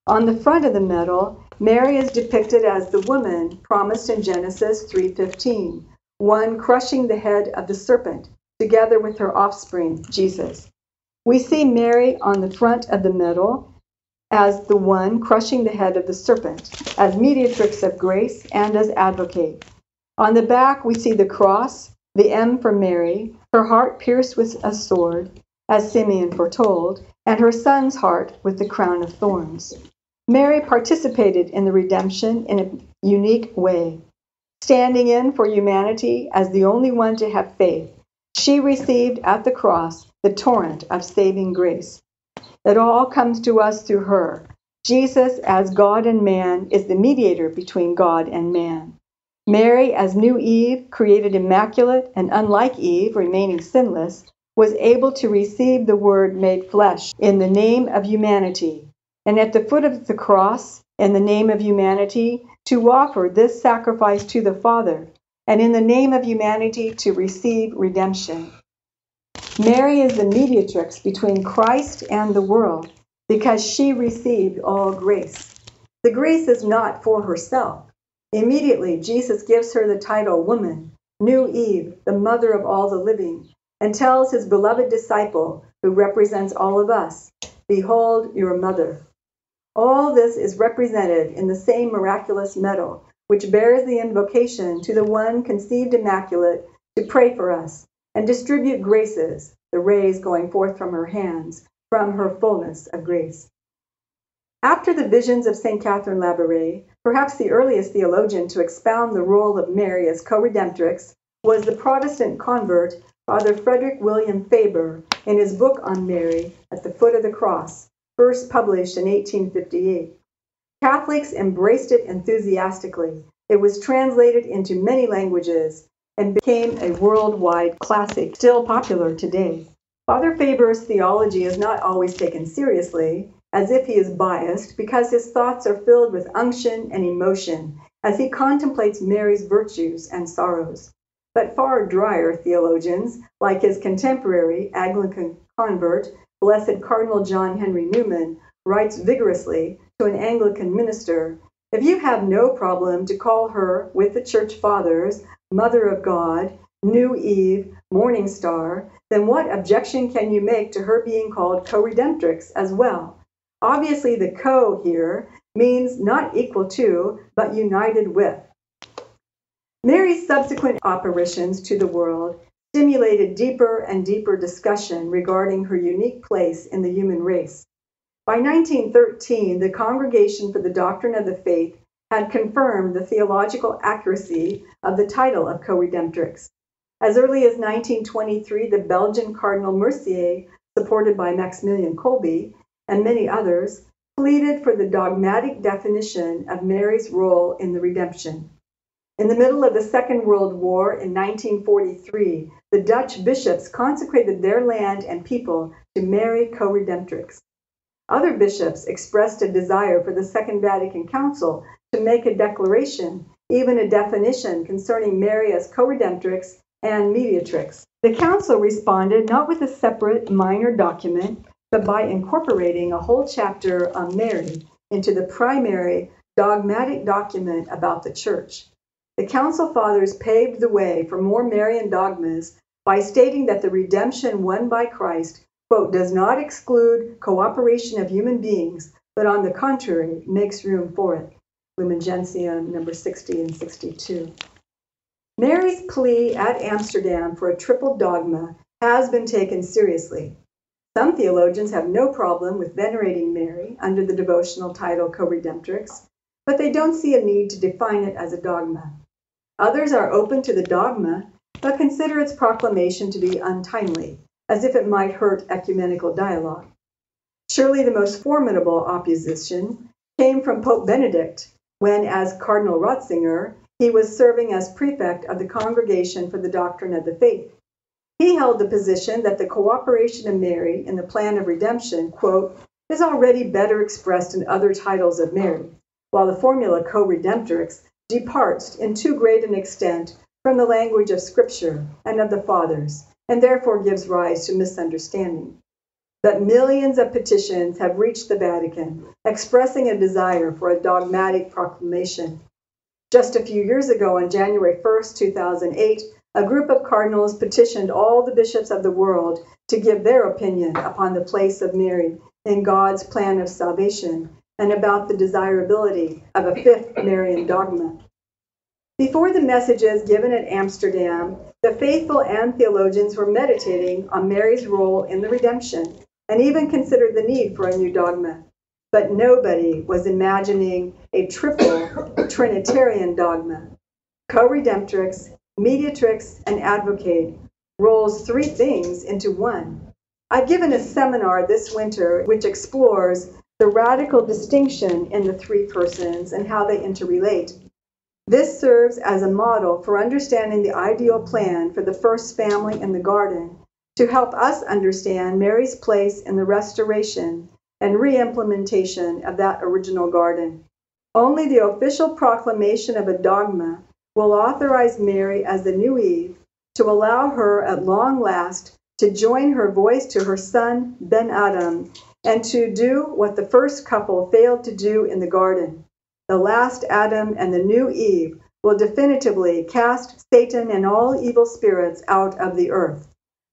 On the front of the medal, Mary is depicted as the woman promised in Genesis 3:15, one crushing the head of the serpent together with her offspring, Jesus. We see Mary on the front of the medal as the one crushing the head of the serpent, as mediatrix of grace, and as advocate. On the back, we see the cross, the M for Mary, her heart pierced with a sword, as Simeon foretold, and her son's heart with the crown of thorns. Mary participated in the redemption in a unique way. Standing in for humanity as the only one to have faith, she received at the cross the torrent of saving grace. It all comes to us through her. Jesus, as God and man, is the mediator between God and man. Mary, as new Eve, created immaculate and unlike Eve, remaining sinless, was able to receive the Word made flesh in the name of humanity, and at the foot of the cross, in the name of humanity, to offer this sacrifice to the Father, and in the name of humanity to receive redemption. Mary is the mediatrix between Christ and the world because she received all grace. The grace is not for herself. Immediately, Jesus gives her the title woman, new Eve, the mother of all the living, and tells his beloved disciple, who represents all of us, Behold your mother. All this is represented in the same miraculous medal, which bears the invocation to the one conceived immaculate to pray for us and distribute graces, the rays going forth from her hands, from her fullness of grace. After the visions of St. Catherine Labouré, perhaps the earliest theologian to expound the role of Mary as co redemptrix was the Protestant convert Father Frederick William Faber in his book on Mary at the foot of the cross, first published in 1858. Catholics embraced it enthusiastically. It was translated into many languages and became a worldwide classic, still popular today. Father Faber's theology is not always taken seriously, as if he is biased, because his thoughts are filled with unction and emotion as he contemplates Mary's virtues and sorrows. But far drier theologians, like his contemporary Anglican convert, Blessed Cardinal John Henry Newman, writes vigorously to an Anglican minister If you have no problem to call her, with the Church Fathers, Mother of God, New Eve, Morning Star, then what objection can you make to her being called co redemptrix as well? Obviously, the co here means not equal to, but united with. Mary's subsequent apparitions to the world stimulated deeper and deeper discussion regarding her unique place in the human race. By 1913, the Congregation for the Doctrine of the Faith had confirmed the theological accuracy of the title of co-redemptrix. As early as 1923, the Belgian Cardinal Mercier, supported by Maximilian Kolbe and many others, pleaded for the dogmatic definition of Mary's role in the redemption. In the middle of the Second World War in 1943, the Dutch bishops consecrated their land and people to Mary co-redemptrix. Other bishops expressed a desire for the Second Vatican Council to make a declaration, even a definition concerning Mary as co-redemptrix and mediatrix. The council responded not with a separate minor document, but by incorporating a whole chapter on Mary into the primary dogmatic document about the church. The council fathers paved the way for more Marian dogmas by stating that the redemption won by Christ quote, does not exclude cooperation of human beings, but on the contrary, makes room for it. Lumen Gentium number 60 and 62. Mary's plea at Amsterdam for a triple dogma has been taken seriously. Some theologians have no problem with venerating Mary under the devotional title Co-Redemptrix, but they don't see a need to define it as a dogma. Others are open to the dogma, but consider its proclamation to be untimely, as if it might hurt ecumenical dialogue. Surely the most formidable opposition came from Pope Benedict when, as Cardinal Ratzinger, he was serving as prefect of the Congregation for the Doctrine of the Faith. He held the position that the cooperation of Mary in the plan of redemption, quote, is already better expressed in other titles of Mary, while the formula co-redemptrix departs in too great an extent from the language of Scripture and of the Fathers, and therefore gives rise to misunderstanding. But millions of petitions have reached the Vatican expressing a desire for a dogmatic proclamation. Just a few years ago, on January 1, 2008, a group of cardinals petitioned all the bishops of the world to give their opinion upon the place of Mary in God's plan of salvation and about the desirability of a fifth Marian dogma. Before the messages given at Amsterdam, the faithful and theologians were meditating on Mary's role in the redemption and even considered the need for a new dogma. But nobody was imagining a triple Trinitarian dogma. Co redemptrix, mediatrix, and advocate rolls three things into one. I've given a seminar this winter which explores the radical distinction in the three persons and how they interrelate. This serves as a model for understanding the ideal plan for the first family in the garden to help us understand Mary's place in the restoration and re implementation of that original garden. Only the official proclamation of a dogma will authorize Mary as the new Eve to allow her at long last to join her voice to her son Ben Adam and to do what the first couple failed to do in the garden. The last Adam and the new Eve will definitively cast Satan and all evil spirits out of the earth.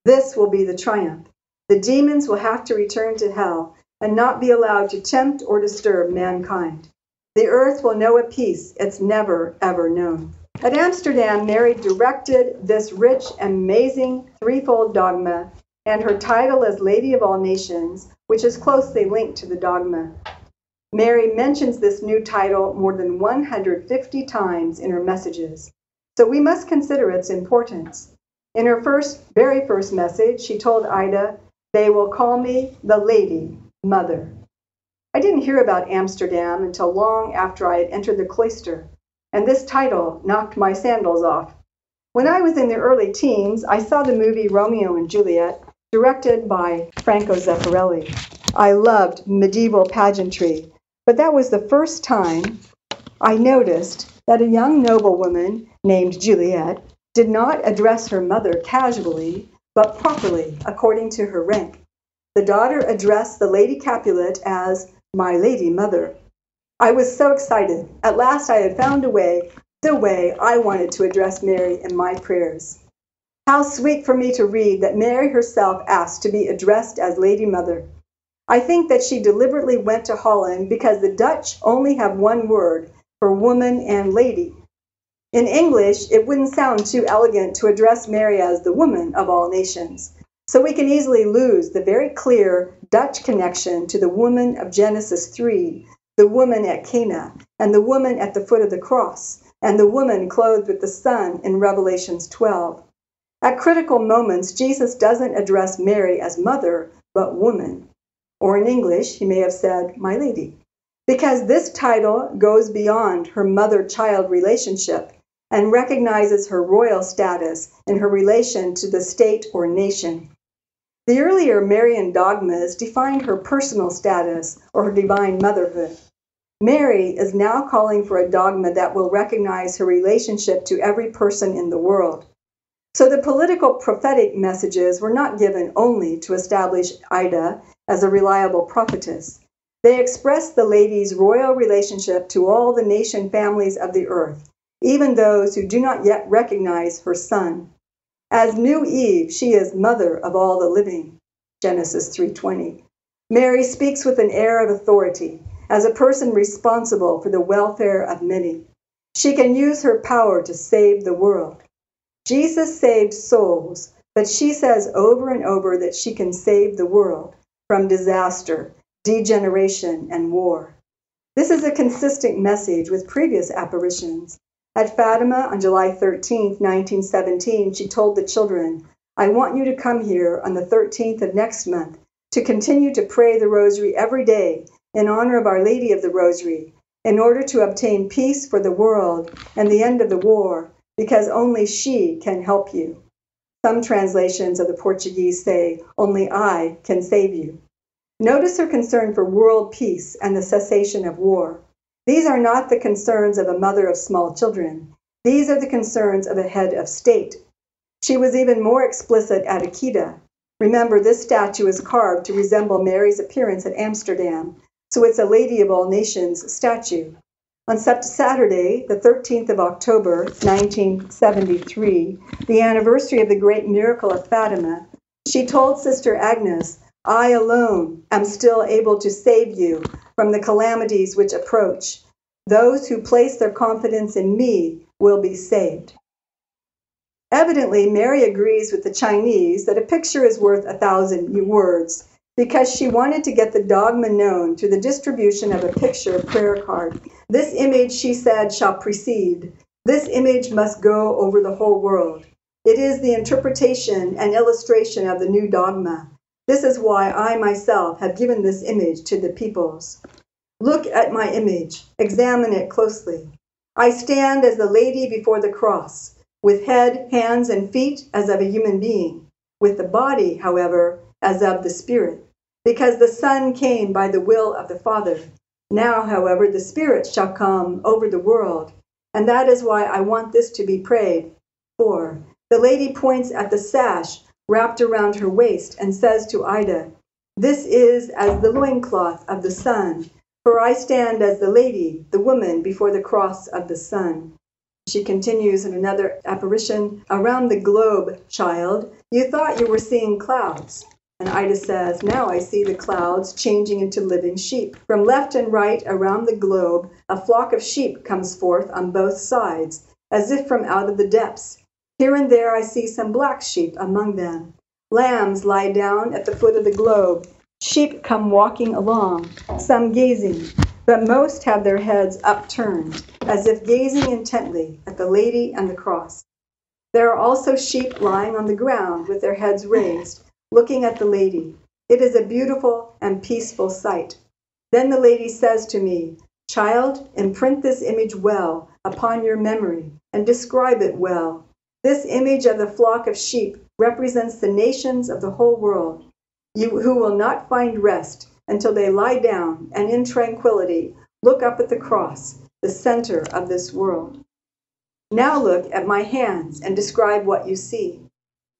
This will be the triumph. The demons will have to return to hell and not be allowed to tempt or disturb mankind. The earth will know a peace it's never, ever known. At Amsterdam, Mary directed this rich, amazing threefold dogma and her title as Lady of All Nations, which is closely linked to the dogma. Mary mentions this new title more than 150 times in her messages, so we must consider its importance. In her first, very first message, she told Ida, They will call me the Lady Mother. I didn't hear about Amsterdam until long after I had entered the cloister, and this title knocked my sandals off. When I was in the early teens, I saw the movie Romeo and Juliet, directed by Franco Zeffirelli. I loved medieval pageantry, but that was the first time I noticed that a young noblewoman named Juliet did not address her mother casually, but properly, according to her rank. The daughter addressed the Lady Capulet as my Lady Mother. I was so excited. At last I had found a way, the way I wanted to address Mary in my prayers. How sweet for me to read that Mary herself asked to be addressed as Lady Mother. I think that she deliberately went to Holland because the Dutch only have one word for woman and lady. In English, it wouldn't sound too elegant to address Mary as the woman of all nations. So we can easily lose the very clear Dutch connection to the woman of Genesis 3, the woman at Cana, and the woman at the foot of the cross, and the woman clothed with the sun in Revelations 12. At critical moments, Jesus doesn't address Mary as mother, but woman. Or in English, he may have said, My lady. Because this title goes beyond her mother child relationship and recognizes her royal status in her relation to the state or nation. The earlier Marian dogmas defined her personal status or her divine motherhood. Mary is now calling for a dogma that will recognize her relationship to every person in the world. So the political prophetic messages were not given only to establish Ida as a reliable prophetess. They express the lady's royal relationship to all the nation families of the earth, even those who do not yet recognize her son. As new Eve, she is mother of all the living. Genesis 3:20. Mary speaks with an air of authority as a person responsible for the welfare of many. She can use her power to save the world. Jesus saved souls, but she says over and over that she can save the world from disaster, degeneration, and war. This is a consistent message with previous apparitions. At Fatima on July 13, 1917, she told the children, I want you to come here on the 13th of next month to continue to pray the rosary every day in honor of Our Lady of the Rosary, in order to obtain peace for the world and the end of the war, because only she can help you. Some translations of the Portuguese say, Only I can save you. Notice her concern for world peace and the cessation of war. These are not the concerns of a mother of small children. These are the concerns of a head of state. She was even more explicit at Akita. Remember, this statue is carved to resemble Mary's appearance at Amsterdam, so it's a Lady of All Nations statue. On Saturday, the 13th of October, 1973, the anniversary of the great miracle of Fatima, she told Sister Agnes, I alone am still able to save you from the calamities which approach. Those who place their confidence in me will be saved. Evidently, Mary agrees with the Chinese that a picture is worth a thousand words because she wanted to get the dogma known through the distribution of a picture prayer card. This image, she said, shall precede. This image must go over the whole world. It is the interpretation and illustration of the new dogma. This is why I myself have given this image to the peoples. Look at my image, examine it closely. I stand as the lady before the cross, with head, hands, and feet as of a human being with the body, however, as of the Spirit, because the Son came by the will of the Father. Now, however, the Spirit shall come over the world, and that is why I want this to be prayed for. The lady points at the sash wrapped around her waist and says to Ida, This is as the loincloth of the Son, for I stand as the lady, the woman, before the cross of the Son. She continues in another apparition, Around the globe, child, you thought you were seeing clouds. And Ida says, Now I see the clouds changing into living sheep. From left and right around the globe, a flock of sheep comes forth on both sides, as if from out of the depths. Here and there I see some black sheep among them. Lambs lie down at the foot of the globe. Sheep come walking along, some gazing, but most have their heads upturned, as if gazing intently at the lady and the cross. There are also sheep lying on the ground with their heads raised, looking at the lady. It is a beautiful and peaceful sight. Then the lady says to me, Child, imprint this image well upon your memory and describe it well. This image of the flock of sheep represents the nations of the whole world, you, who will not find rest until they lie down and in tranquility look up at the cross, the center of this world. Now look at my hands and describe what you see.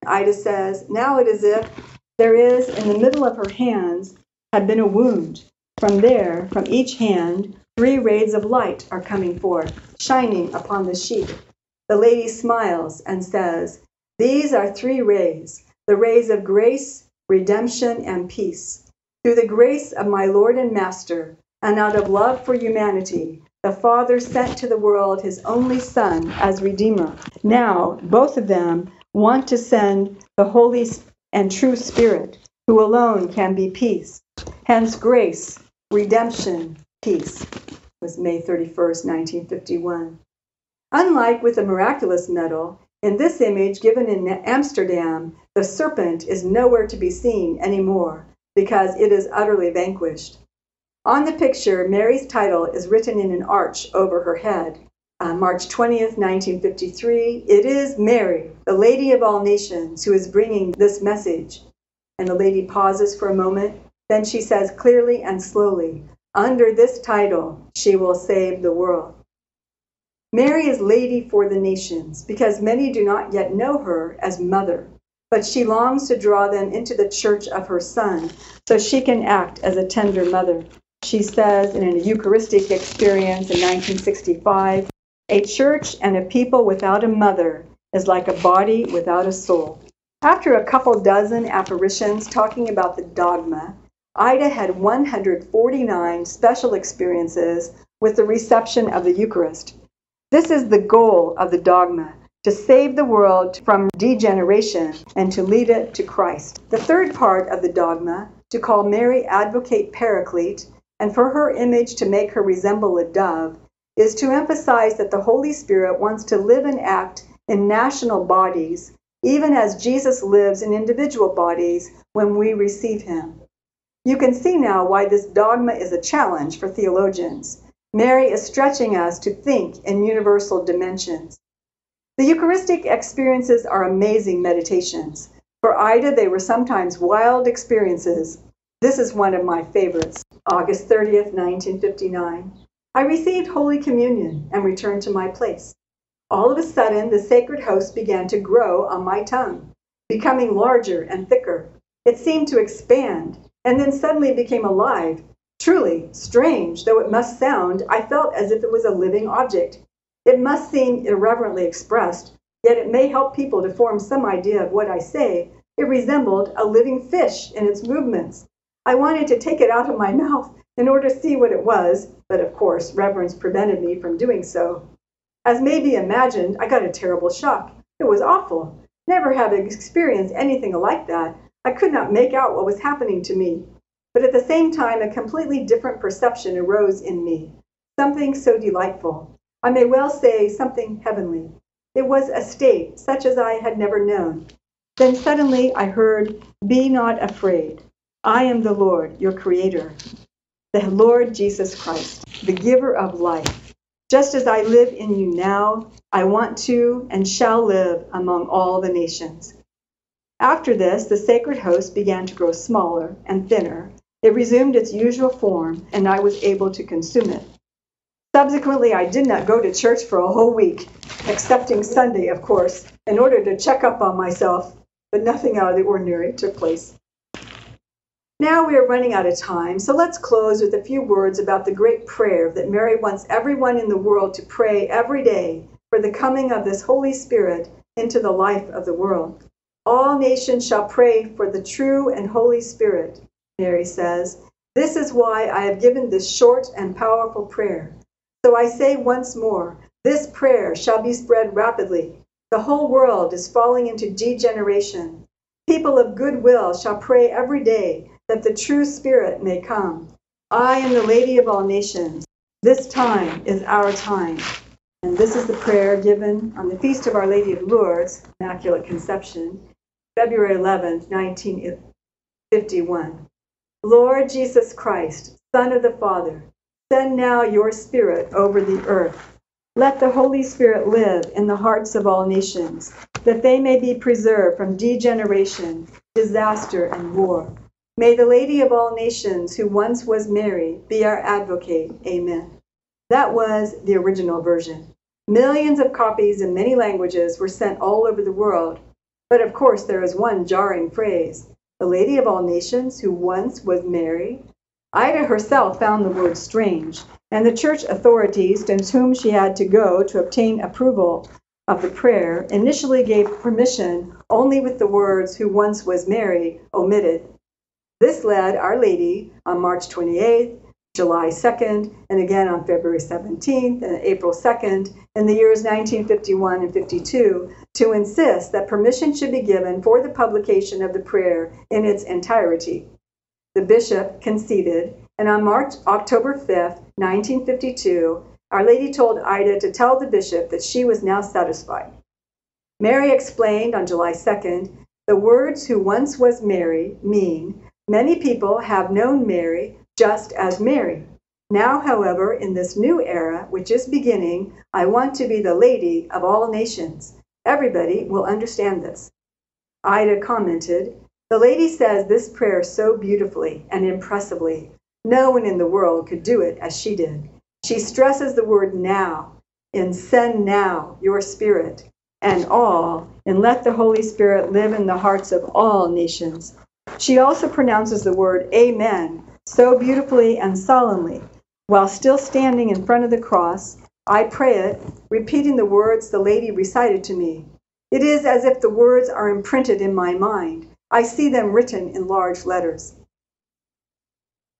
Ida says, Now it is as if there is in the middle of her hands had been a wound. From there, from each hand, three rays of light are coming forth, shining upon the sheep. The lady smiles and says, These are three rays, the rays of grace, redemption, and peace. Through the grace of my Lord and Master, and out of love for humanity, the Father sent to the world his only Son as Redeemer. Now, both of them want to send the Holy and true Spirit, who alone can be peace. Hence, grace, redemption, peace was May 31st, 1951. Unlike with the miraculous medal, in this image given in Amsterdam, the serpent is nowhere to be seen anymore because it is utterly vanquished. On the picture, Mary's title is written in an arch over her head. On March 20th, 1953, it is Mary, the Lady of all nations, who is bringing this message. And the lady pauses for a moment. Then she says clearly and slowly, Under this title, she will save the world. Mary is Lady for the nations because many do not yet know her as Mother but she longs to draw them into the church of her Son so she can act as a tender mother. She says in a Eucharistic experience in 1965 A church and a people without a mother is like a body without a soul. After a couple dozen apparitions talking about the dogma, Ida had 149 special experiences with the reception of the Eucharist. This is the goal of the dogma to save the world from degeneration and to lead it to Christ. The third part of the dogma, to call Mary Advocate Paraclete, and for her image to make her resemble a dove, is to emphasize that the Holy Spirit wants to live and act in national bodies, even as Jesus lives in individual bodies when we receive him. You can see now why this dogma is a challenge for theologians. Mary is stretching us to think in universal dimensions. The Eucharistic experiences are amazing meditations. For Ida, they were sometimes wild experiences. This is one of my favorites. August 30th, 1959. I received Holy Communion and returned to my place. All of a sudden, the sacred host began to grow on my tongue, becoming larger and thicker. It seemed to expand and then suddenly became alive. Truly, strange though it must sound, I felt as if it was a living object. It must seem irreverently expressed, yet it may help people to form some idea of what I say. It resembled a living fish in its movements. I wanted to take it out of my mouth in order to see what it was, but of course, reverence prevented me from doing so. As may be imagined, I got a terrible shock. It was awful. Never having experienced anything like that, I could not make out what was happening to me. But at the same time, a completely different perception arose in me. Something so delightful. I may well say something heavenly. It was a state such as I had never known. Then suddenly I heard, Be not afraid. I am the Lord, your Creator, the Lord Jesus Christ, the giver of life. Just as I live in you now, I want to and shall live among all the nations. After this, the sacred host began to grow smaller and thinner. It resumed its usual form, and I was able to consume it. Subsequently, I did not go to church for a whole week, excepting Sunday, of course, in order to check up on myself, but nothing out of the ordinary took place. Now we are running out of time, so let's close with a few words about the great prayer that Mary wants everyone in the world to pray every day for the coming of this Holy Spirit into the life of the world. All nations shall pray for the true and Holy Spirit, Mary says. This is why I have given this short and powerful prayer. So I say once more, this prayer shall be spread rapidly. The whole world is falling into degeneration. People of good will shall pray every day that the true Spirit may come. I am the Lady of all nations. This time is our time. And this is the prayer given on the Feast of Our Lady of Lourdes, Immaculate Conception, February 11, 1951. Lord Jesus Christ, Son of the Father, send now your Spirit over the earth. Let the Holy Spirit live in the hearts of all nations, that they may be preserved from degeneration, disaster, and war. May the Lady of all nations, who once was Mary, be our advocate. Amen. That was the original version. Millions of copies in many languages were sent all over the world. But of course, there is one jarring phrase the Lady of all nations, who once was Mary. Ida herself found the word strange, and the church authorities to whom she had to go to obtain approval of the prayer initially gave permission only with the words, who once was Mary, omitted. This led Our Lady on March 28th, July 2nd, and again on February 17th and April 2nd in the years 1951 and 52 to insist that permission should be given for the publication of the prayer in its entirety. The bishop conceded, and on March October 5th, 1952, Our Lady told Ida to tell the bishop that she was now satisfied. Mary explained on July 2nd, the words who once was Mary mean Many people have known Mary just as Mary. Now, however, in this new era, which is beginning, I want to be the lady of all nations. Everybody will understand this. Ida commented, The lady says this prayer so beautifully and impressively. No one in the world could do it as she did. She stresses the word now in send now your spirit and all, and let the Holy Spirit live in the hearts of all nations. She also pronounces the word Amen so beautifully and solemnly. While still standing in front of the cross, I pray it, repeating the words the lady recited to me. It is as if the words are imprinted in my mind. I see them written in large letters.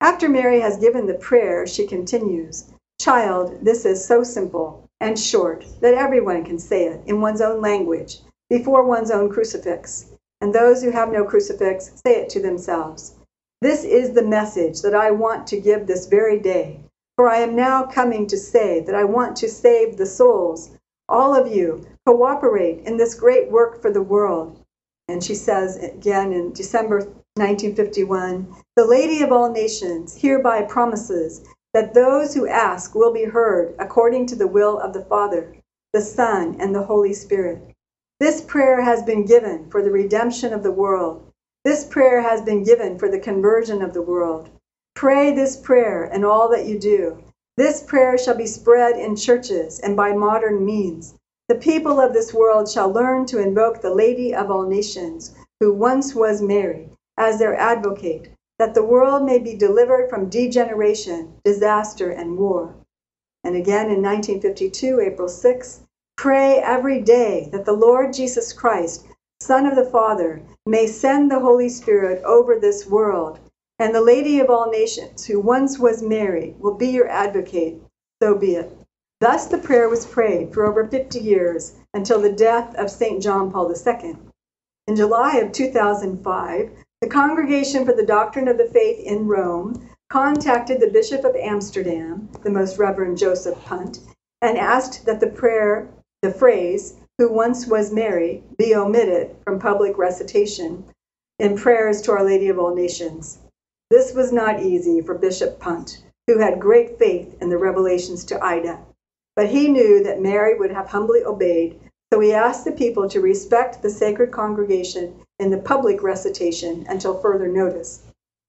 After Mary has given the prayer, she continues Child, this is so simple and short that everyone can say it in one's own language before one's own crucifix and those who have no crucifix say it to themselves. This is the message that I want to give this very day, for I am now coming to say that I want to save the souls. All of you cooperate in this great work for the world. And she says again in December 1951 The Lady of all nations hereby promises that those who ask will be heard according to the will of the Father, the Son, and the Holy Spirit. This prayer has been given for the redemption of the world. This prayer has been given for the conversion of the world. Pray this prayer in all that you do. This prayer shall be spread in churches and by modern means. The people of this world shall learn to invoke the Lady of all nations, who once was Mary, as their advocate, that the world may be delivered from degeneration, disaster, and war. And again in 1952, April 6, Pray every day that the Lord Jesus Christ, Son of the Father, may send the Holy Spirit over this world, and the Lady of all nations, who once was Mary, will be your advocate. So be it. Thus the prayer was prayed for over 50 years until the death of St. John Paul II. In July of 2005, the Congregation for the Doctrine of the Faith in Rome contacted the Bishop of Amsterdam, the Most Reverend Joseph Punt, and asked that the prayer the phrase, who once was Mary, be omitted from public recitation in prayers to Our Lady of all Nations. This was not easy for Bishop Punt, who had great faith in the revelations to Ida. But he knew that Mary would have humbly obeyed, so he asked the people to respect the sacred congregation in the public recitation until further notice.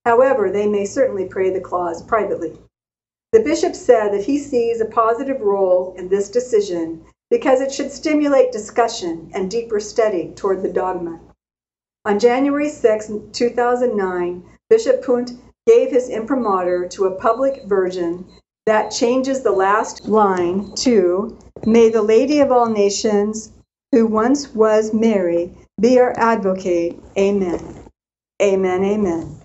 However, they may certainly pray the clause privately. The bishop said that he sees a positive role in this decision because it should stimulate discussion and deeper study toward the dogma. On January 6, 2009, Bishop Punt gave his imprimatur to a public version that changes the last line to May the Lady of all nations, who once was Mary, be our advocate. Amen. Amen. Amen.